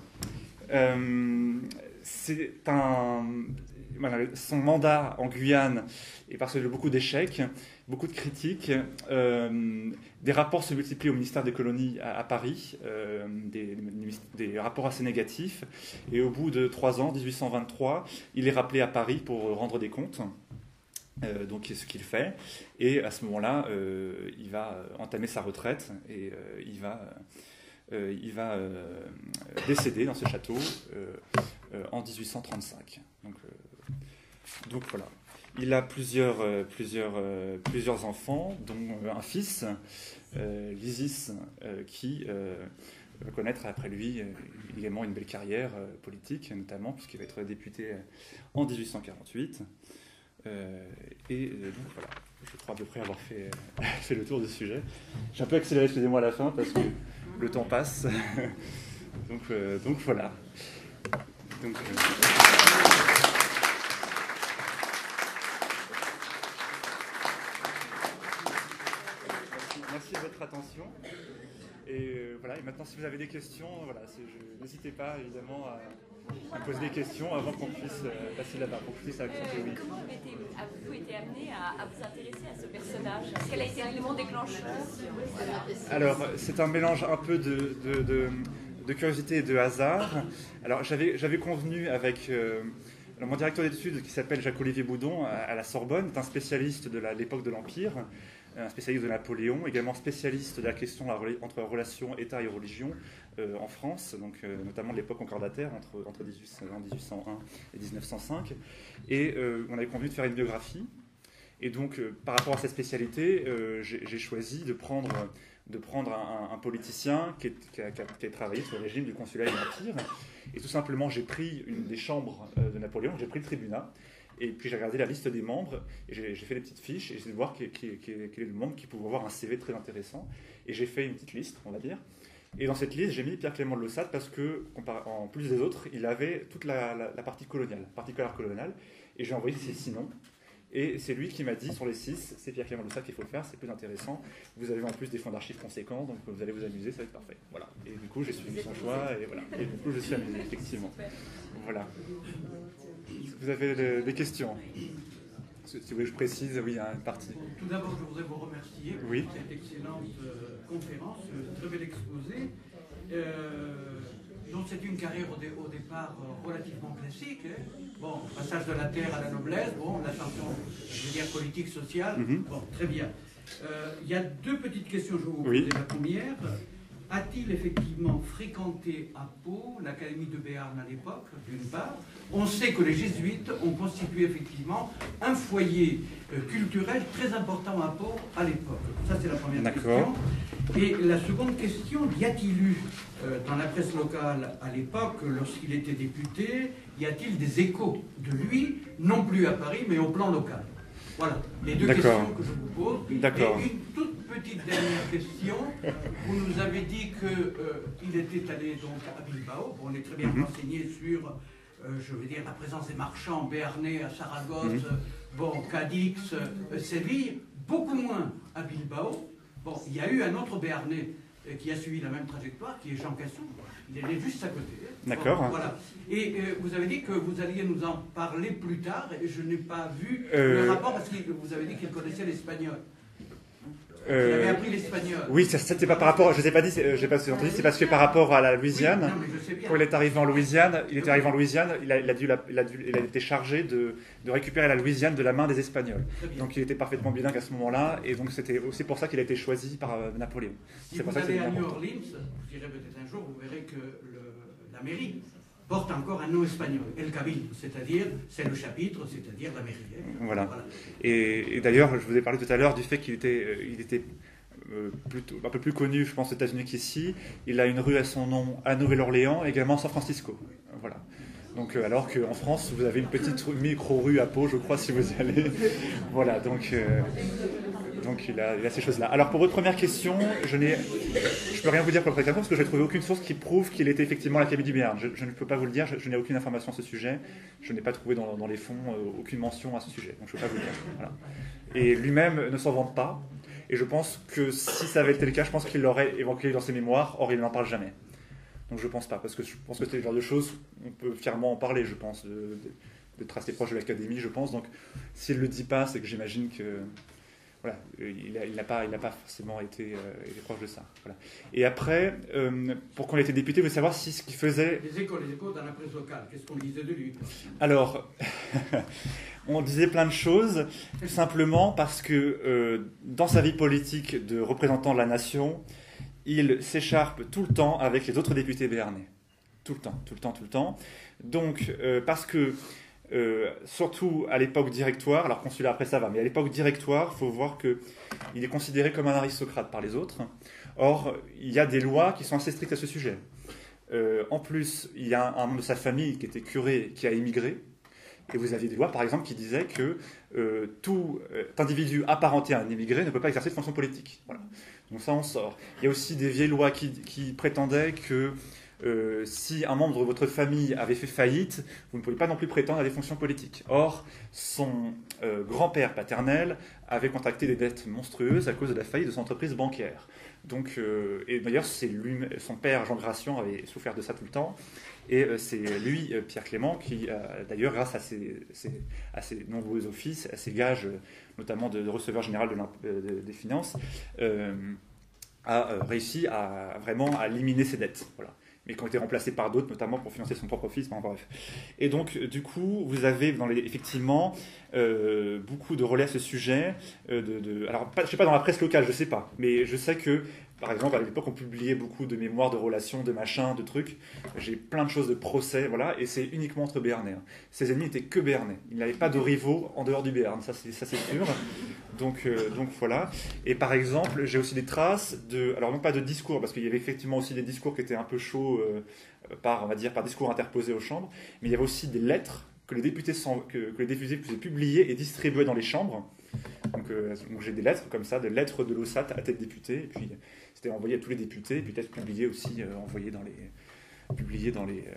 Euh, c'est un, son mandat en Guyane est parce a beaucoup d'échecs, beaucoup de critiques. Euh, des rapports se multiplient au ministère des colonies à, Paris, euh, des, rapports assez négatifs. Et au bout de trois ans, 1823, il est rappelé à Paris pour rendre des comptes. Euh, donc, ce qu'il fait. Et à ce moment-là, il va entamer sa retraite et il va, il va décéder dans ce château en 1835. Donc, donc voilà. Il a plusieurs, euh, plusieurs, euh, plusieurs enfants, dont un fils, euh, Lysis, qui va connaître après lui également une belle carrière politique, notamment puisqu'il va être député en 1848. et donc voilà, je crois à peu près avoir fait, fait le tour du sujet. J'ai un peu accéléré, excusez-moi, à la fin parce que le temps passe. donc, donc voilà. Attention. Et euh, voilà, et maintenant si vous avez des questions, voilà, n'hésitez pas évidemment à, poser des questions avant qu'on puisse euh, passer là-bas, puisse oui. Comment avez-vous été amené à, vous intéresser à ce personnage? Quel a été l'élément déclencheur? Alors, c'est un mélange un peu de, de, de, curiosité et de hasard. Alors, j'avais convenu avec... Euh, mon directeur d'études, qui s'appelle Jacques-Olivier Boudon, à, la Sorbonne, est un spécialiste de l'époque de l'Empire un spécialiste de Napoléon, également spécialiste de la question entre relation État et religion euh, en France, donc euh, notamment de l'époque encordataire entre, entre 1801 et 1905. Et euh, on avait convenu de faire une biographie. Et donc, par rapport à cette spécialité, j'ai choisi de prendre, de prendre un, politicien qui, a, qui, a, travaillé sur le régime du consulat et de l'Empire. Et tout simplement, j'ai pris une des chambres de Napoléon, j'ai pris le tribunat, et puis j'ai regardé la liste des membres, et j'ai fait des petites fiches, et j'ai de voir quel, est le membre qui pouvait avoir un CV très intéressant. Et j'ai fait une petite liste, on va dire. Et dans cette liste, j'ai mis Pierre Clément de Lossat parce que, en plus des autres, il avait toute la, partie coloniale, particulière coloniale. Et j'ai envoyé ces six noms. Et c'est lui qui m'a dit sur les six, c'est Pierre Clément ça qu'il faut le faire, c'est plus intéressant. Vous avez en plus des fonds d'archives conséquents, donc vous allez vous amuser, ça va être parfait. Voilà. Et du coup, j'ai suivi son choix et voilà. Et du coup, je suis amusé, effectivement. Voilà. Vous avez des questions si vous voulez je précise, oui, il y a une partie. Tout d'abord, je voudrais vous remercier pour cette excellente euh, conférence, ce très bel exposé. Euh, donc c'est une carrière au, départ euh, relativement classique. Hein. Bon, passage de la terre à la noblesse, bon, l'ascension, je veux dire, politique, sociale. Mhm. Bon, très bien. Il y a deux petites questions, je vais vous poser. La première, a-t-il effectivement fréquenté à Pau l'Académie de Béarn à l'époque, d'une part On sait que les jésuites ont constitué effectivement un foyer euh, culturel très important à Pau à l'époque. Ça, c'est la première question. Et la seconde question, y a-t-il eu euh, dans la presse locale à l'époque, lorsqu'il était député, y a-t-il des échos de lui, non plus à Paris, mais au plan local? Voilà, les deux questions que je vous pose. D'accord petite dernière question. Vous nous avez dit qu'il euh, était allé donc à Bilbao. on est très bien mhm. renseigné sur, euh, je veux dire, la présence des marchands béarnais à Saragosse, mhm. bon, Cadix, euh, Séville. Beaucoup moins à Bilbao. Bon, il y a eu un autre béarnais qui a suivi la même trajectoire, qui est Jean Cassou. Il est juste à côté. D'accord. Voilà. Et vous avez dit que vous alliez nous en parler plus tard, et je n'ai pas vu le rapport parce que vous avez dit qu'il connaissait l'espagnol. Euh, appris l'espagnol. Oui, c'était pas par rapport. Je sais pas dit. Euh, j'ai pas entendu. C'est parce que par rapport à la Louisiane. quand il est arrivé en Louisiane, il était arrivé en Louisiane. Il a, il a, dû, il a, dû, il a été chargé de, de, récupérer la Louisiane de la main des Espagnols. Donc il était parfaitement bilingue à ce moment-là, et donc c'était aussi pour ça qu'il a été choisi par euh, Napoléon. Si vous allez à New Orleans, je dirais peut-être un jour, vous verrez que le, la mairie porte encore un nom espagnol, El Cabildo, c'est-à-dire, c'est le chapitre, c'est-à-dire la mairie. Voilà. Et, d'ailleurs, je vous ai parlé tout à l'heure du fait qu'il était, euh, il était euh, plutôt, un peu plus connu, je pense, aux États-Unis qu'ici. Il a une rue à son nom à Nouvelle-Orléans, également à San Francisco. Voilà. Donc, euh, alors qu'en France, vous avez une petite micro-rue à Pau, je crois, si vous y allez. voilà, donc donc il a, ces choses-là. Alors pour votre première question, je ne peux rien vous dire pour la question parce que je n'ai trouvé aucune source qui prouve qu'il était effectivement la cabine du Béarn. Je, ne peux pas vous le dire, je, n'ai aucune information à ce sujet. Je n'ai pas trouvé dans, les fonds euh, aucune mention à ce sujet, donc je ne peux pas vous le dire. Et lui-même ne s'en vante pas. Et je pense que si ça avait été le cas, je pense qu'il l'aurait évoqué dans ses mémoires. Or, il n'en parle jamais. Donc je ne pense pas, parce que je pense que c'est le genre de choses, on peut fièrement en parler, je pense, d'être assez proche de l'académie, je pense. Donc s'il le dit pas, c'est que j'imagine que voilà, il n'a pas, pas forcément été, euh, proche de ça. Et après, euh, pour qu'on ait été député, vous savoir si ce qu'il faisait. Les échos, les échos dans la presse locale, qu'est-ce qu'on disait de lui? Alors, on disait plein de choses, simplement parce que euh, dans sa vie politique de représentant de la nation, il s'écharpe tout le temps avec les autres députés béarnais. Tout le temps, tout le temps, tout le temps. Donc, parce que euh, surtout à l'époque directoire, alors consulat après ça va, mais à l'époque directoire, il faut voir qu'il est considéré comme un aristocrate par les autres. Or, il y a des lois qui sont assez strictes à ce sujet. Euh, en plus, il y a un, membre de sa famille qui était curé, qui a émigré, et vous aviez des lois, par exemple, qui disaient que euh, tout individu apparenté à un immigré ne peut pas exercer de fonction politique. Donc ça, on sort. Il y a aussi des vieilles lois qui prétendaient que euh, si un membre de votre famille avait fait faillite, vous ne pouvez pas non plus prétendre à des fonctions politiques. Or, son euh, grand-père paternel avait contracté des dettes monstrueuses à cause de la faillite de son entreprise bancaire. Donc, euh, et d'ailleurs, c'est son père Jean Gratian avait souffert de ça tout le temps. Et c'est lui, Pierre Clément, qui, d'ailleurs, grâce à ses, nombreux offices, à ses gages, notamment de, receveur général de des finances, a réussi à vraiment à éliminer ses dettes. Voilà mais qui ont été remplacés par d'autres, notamment pour financer son propre fils. bref. Et donc, du coup, vous avez effectivement euh, beaucoup de relais à ce sujet. Euh, alors, je ne sais pas dans la presse locale, je ne sais pas, mais je sais que par exemple, à l'époque, on publiait beaucoup de mémoires, de relations, de machins, de trucs. J'ai plein de choses de procès, voilà, et c'est uniquement entre Béarnais. Hein. Ses ennemis n'étaient que Béarnais. Il n'avait pas de rivaux en dehors du Béarn, ça c'est sûr. Donc, euh, donc voilà. Et par exemple, j'ai aussi des traces de, alors non pas de discours, parce qu'il y avait effectivement aussi des discours qui étaient un peu chauds euh, par, on va dire, par discours interposés aux chambres, mais il y avait aussi des lettres que les députés, que, les députés faisaient publier et distribuer dans les chambres. Donc, euh, donc j'ai des lettres comme ça, des lettres de l'OSAT à tête député, et puis envoyé à tous les députés, puis peut-être publié aussi, euh, envoyé dans les, publié dans les, euh,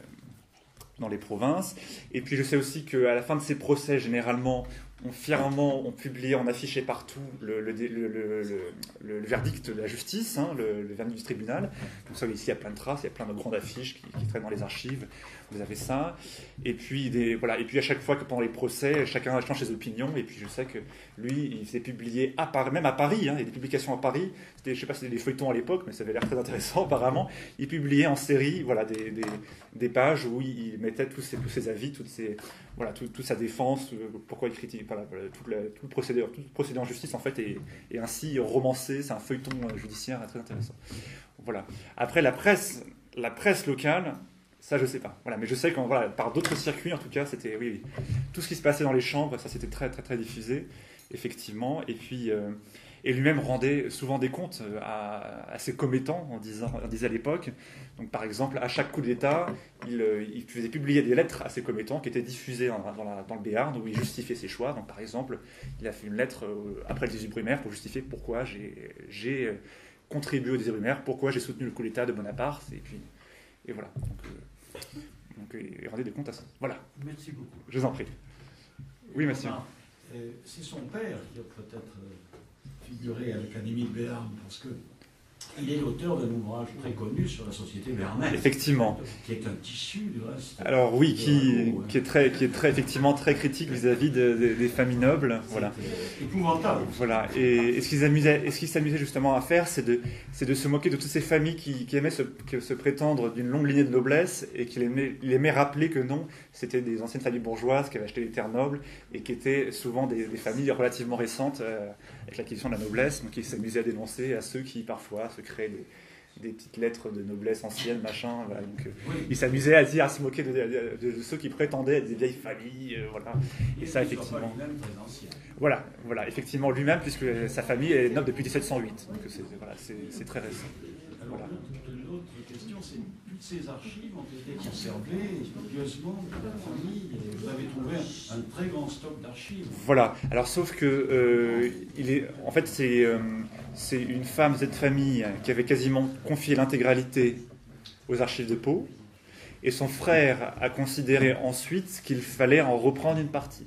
dans les provinces. Et puis je sais aussi qu'à la fin de ces procès, généralement, ont fièrement ont publié, ont affiché partout le, verdict de la justice, hein, le, verdict du tribunal. Donc ça, ici, il y a plein de traces, il y a plein de grandes affiches qui, traînent dans les archives. Vous avez ça. Et puis, voilà. et puis à chaque fois que pendant les procès, chacun change ses opinions. Et puis je sais que lui, il s'est publié même à Paris, hein, il y a des publications à Paris. Je ne sais pas si c'était des feuilletons à l'époque, mais ça avait l'air très intéressant apparemment. Il publiait en série voilà, des, pages où il mettait tous ses, tous ses avis, toutes ses, voilà, toute sa défense, euh, pourquoi il critique, tout, le, procédé, tout le procédé en justice en fait est, ainsi romancé, c'est un feuilleton euh, judiciaire très intéressant. Voilà. Après la presse, la presse locale, ça je sais pas. Voilà, mais je sais qu'en voilà, par d'autres circuits en tout cas, c'était oui, tout ce qui se passait dans les chambres, ça c'était très très très diffusé effectivement. Et puis euh, et lui-même rendait souvent des comptes euh, à, ses commettants, en disant, on disait à l'époque. Donc, par exemple, à chaque coup d'État, il, euh, il, faisait publier des lettres à ses commettants qui étaient diffusées dans, dans, le Béarn, où il justifiait ses choix. Donc, par exemple, il a fait une lettre euh, après le 18 primaire pour justifier pourquoi j'ai contribué au 18 primaire, pourquoi j'ai soutenu le coup d'État de Bonaparte, et puis, et voilà. Donc, il rendait des comptes à ça. Voilà. Merci beaucoup. Je vous en prie. Oui, monsieur. C'est son père qui a peut-être figurer à l'Académie de Béarn, parce que il est l'auteur d'un ouvrage très connu sur la société bernaise. Effectivement. Qui est un tissu, du reste. Alors oui, qui, qui, est très, qui est très, effectivement très critique vis-à-vis des familles nobles. Voilà. Épouvantable. Voilà. Et, ce qu'ils s'amusaient justement à faire, c'est de, de se moquer de toutes ces familles qui, qui aimaient se, se prétendre d'une longue lignée de noblesse et qui aimaient, aimaient rappeler que non, c'était des anciennes familles bourgeoises qui avaient acheté des terres nobles et qui étaient souvent des, familles relativement récentes euh, avec l'acquisition de la noblesse. Donc ils s'amusaient à dénoncer à ceux qui parfois se créaient des, petites lettres de noblesse ancienne, machin. Donc, euh, ils s'amusaient à dire, à se moquer de, ceux qui prétendaient être des vieilles familles. Euh, voilà. Et, ça, effectivement. Voilà, voilà, effectivement lui-même, puisque sa famille est noble depuis 1708. Donc c'est voilà, très récent. Alors, l'autre question, c'est toutes ces archives ont été conservées studieusement par la famille et vous avez trouvé un, très grand stock d'archives. Voilà, alors sauf que euh, en fait c'est euh, c'est une femme, cette famille, qui avait quasiment confié l'intégralité aux archives de Pau et son frère a considéré ensuite qu'il fallait en reprendre une partie.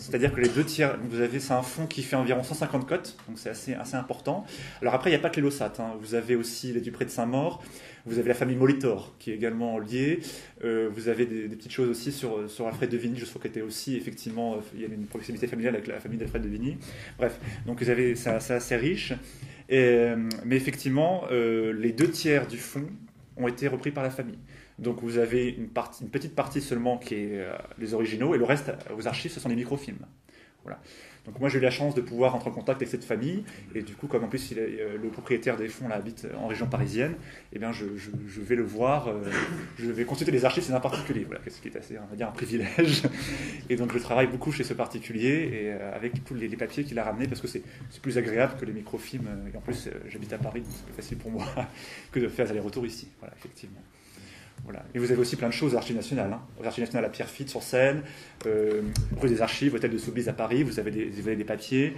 C'est-à-dire que les deux tiers, vous avez, c'est un fonds qui fait environ 150 cotes, donc c'est assez, assez important. Alors après, il n'y a pas que les Lossat, hein. vous avez aussi les Dupré de Saint-Maur, vous avez la famille Molitor qui est également liée, euh, vous avez des, petites choses aussi sur, Alfred de Vigny, je crois qu'elle était aussi, effectivement, euh, il y a une proximité familiale avec la famille d'Alfred de Vigny. Bref, donc vous avez, c'est assez riche. Et, mais effectivement, euh, les deux tiers du fonds ont été repris par la famille. Donc vous avez une, partie, une petite partie seulement qui est euh, les originaux, et le reste, aux archives, ce sont des microfilms. Voilà. Donc moi j'ai eu la chance de pouvoir entrer en contact avec cette famille, et du coup comme en plus euh, le propriétaire des fonds là, habite en région parisienne, eh bien je, je, vais le voir, euh, je vais consulter les archives, c'est un particulier, voilà, ce qui est assez, on va dire, un privilège. Et donc je travaille beaucoup chez ce particulier, et avec tous les, papiers qu'il a ramenés, parce que c'est plus agréable que les microfilms, et en plus j'habite à Paris, donc c'est plus facile pour moi que de faire aller-retour ici, voilà, effectivement. Voilà. Et vous avez aussi plein de choses aux Archives nationales. Hein. Archives nationales à Pierrefitte sur Seine, euh, rue des Archives, hôtel de Soubise à Paris, vous avez des, vous avez des papiers.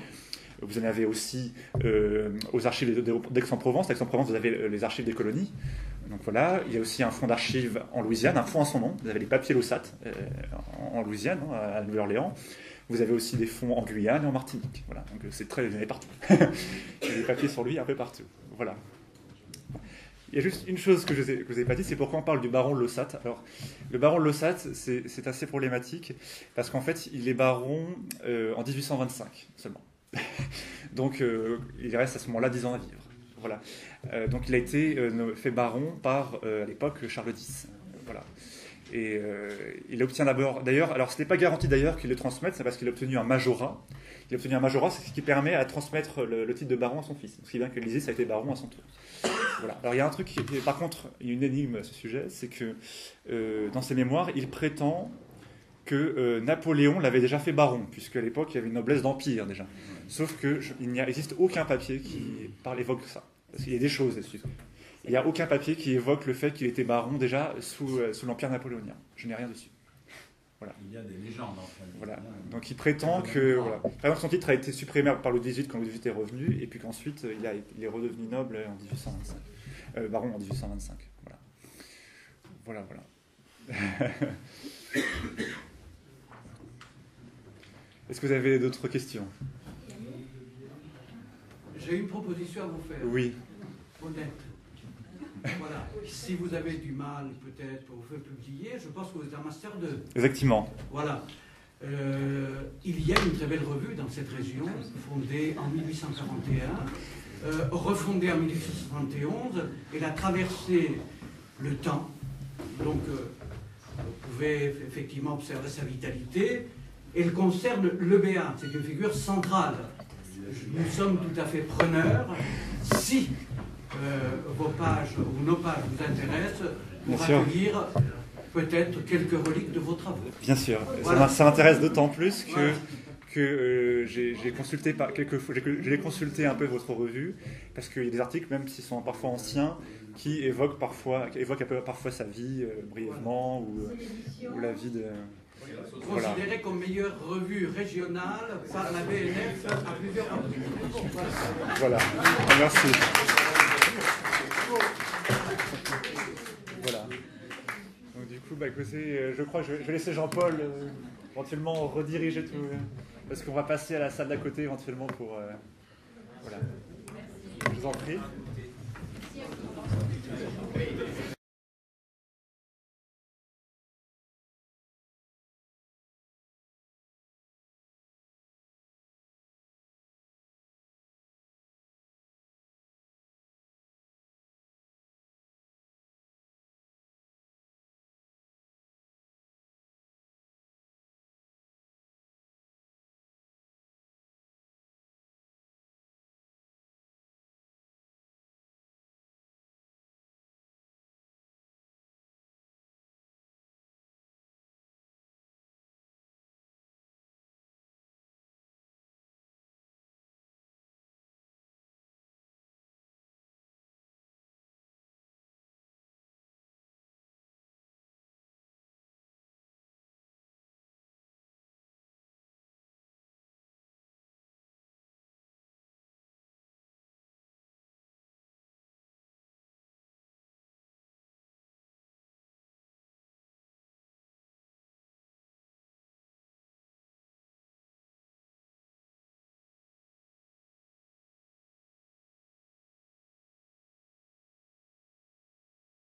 Vous en avez aussi euh, aux archives d'Aix-en-Provence. Aix-en-Provence, vous avez euh, les archives des colonies. Donc voilà, il y a aussi un fonds d'archives en Louisiane, un fonds à son nom. Vous avez les papiers Lossat en, Louisiane, hein, à Nouvelle-Orléans. Vous avez aussi des fonds en Guyane et en Martinique. Voilà, donc c'est très, partout. il y a des papiers sur lui un peu partout. Voilà. Il y a juste une chose que je ne vous ai pas dit, c'est pourquoi on parle du baron Lossat. Alors, le baron Lossat, c'est assez problématique, parce qu'en fait, il est baron euh, en 1825 seulement. donc, euh, il reste à ce moment-là 10 ans à vivre. Voilà. Euh, donc, il a été fait baron par, à l'époque, Charles X. Voilà. Et il obtient d'abord, d'ailleurs, alors ce n'est pas garanti d'ailleurs qu'il le transmette, c'est parce qu'il a obtenu un majorat. Il a obtenu un majorat, c'est ce qui permet à transmettre le, titre de baron à son fils. Ce qui vient que Lysée, ça a été baron à son tour. Alors il y a un truc, par contre, il y a une énigme à ce sujet, c'est que euh, dans ses mémoires, il prétend que euh, Napoléon l'avait déjà fait baron, puisque à l'époque il y avait une noblesse d'empire déjà. Sauf qu'il n'y existe aucun papier qui parle, évoque ça. Parce qu'il y a des choses là-dessus. Il n'y a aucun papier qui évoque le fait qu'il était baron déjà sous, euh, sous l'empire napoléonien. Je n'ai rien dessus. Voilà. Il y a des légendes en fait. Voilà. Donc il prétend que voilà. Par exemple, son titre a été supprimé par le 18 quand le 18 est revenu, et puis qu'ensuite il, il, est redevenu noble en 1825. Euh, baron en 1825. Voilà, voilà. voilà. Est-ce que vous avez d'autres questions? J'ai une proposition à vous faire. Oui. Honnête. Voilà. Si vous avez du mal, peut-être, pour vous faire publier, je pense que vous êtes un Master 2. Exactement. Voilà. Euh, il y a une très belle revue dans cette région, fondée en 1841, euh, refondée en 1871. Elle a traversé le temps. Donc, euh, vous pouvez effectivement observer sa vitalité. Elle concerne l'EBA, c'est une figure centrale. Nous sommes tout à fait preneurs. Si vos pages ou nos pages vous intéressent, pour accueillir peut-être quelques reliques de vos travaux. Bien sûr, ça m'intéresse d'autant plus que, que euh, j'ai consulté par quelques j'ai consulté un peu votre revue parce qu'il y a des articles même s'ils sont parfois anciens qui évoquent parfois évoquent un peu parfois sa vie euh, brièvement ou, ou, la vie de Considérée comme meilleure revue régionale par la BNF à plusieurs reprises. Voilà. Merci. Voilà. Donc du coup, bah, euh, je crois que je vais laisser Jean-Paul euh, éventuellement rediriger tout. Euh, parce qu'on va passer à la salle d'à côté éventuellement pour... voilà. Je vous en prie.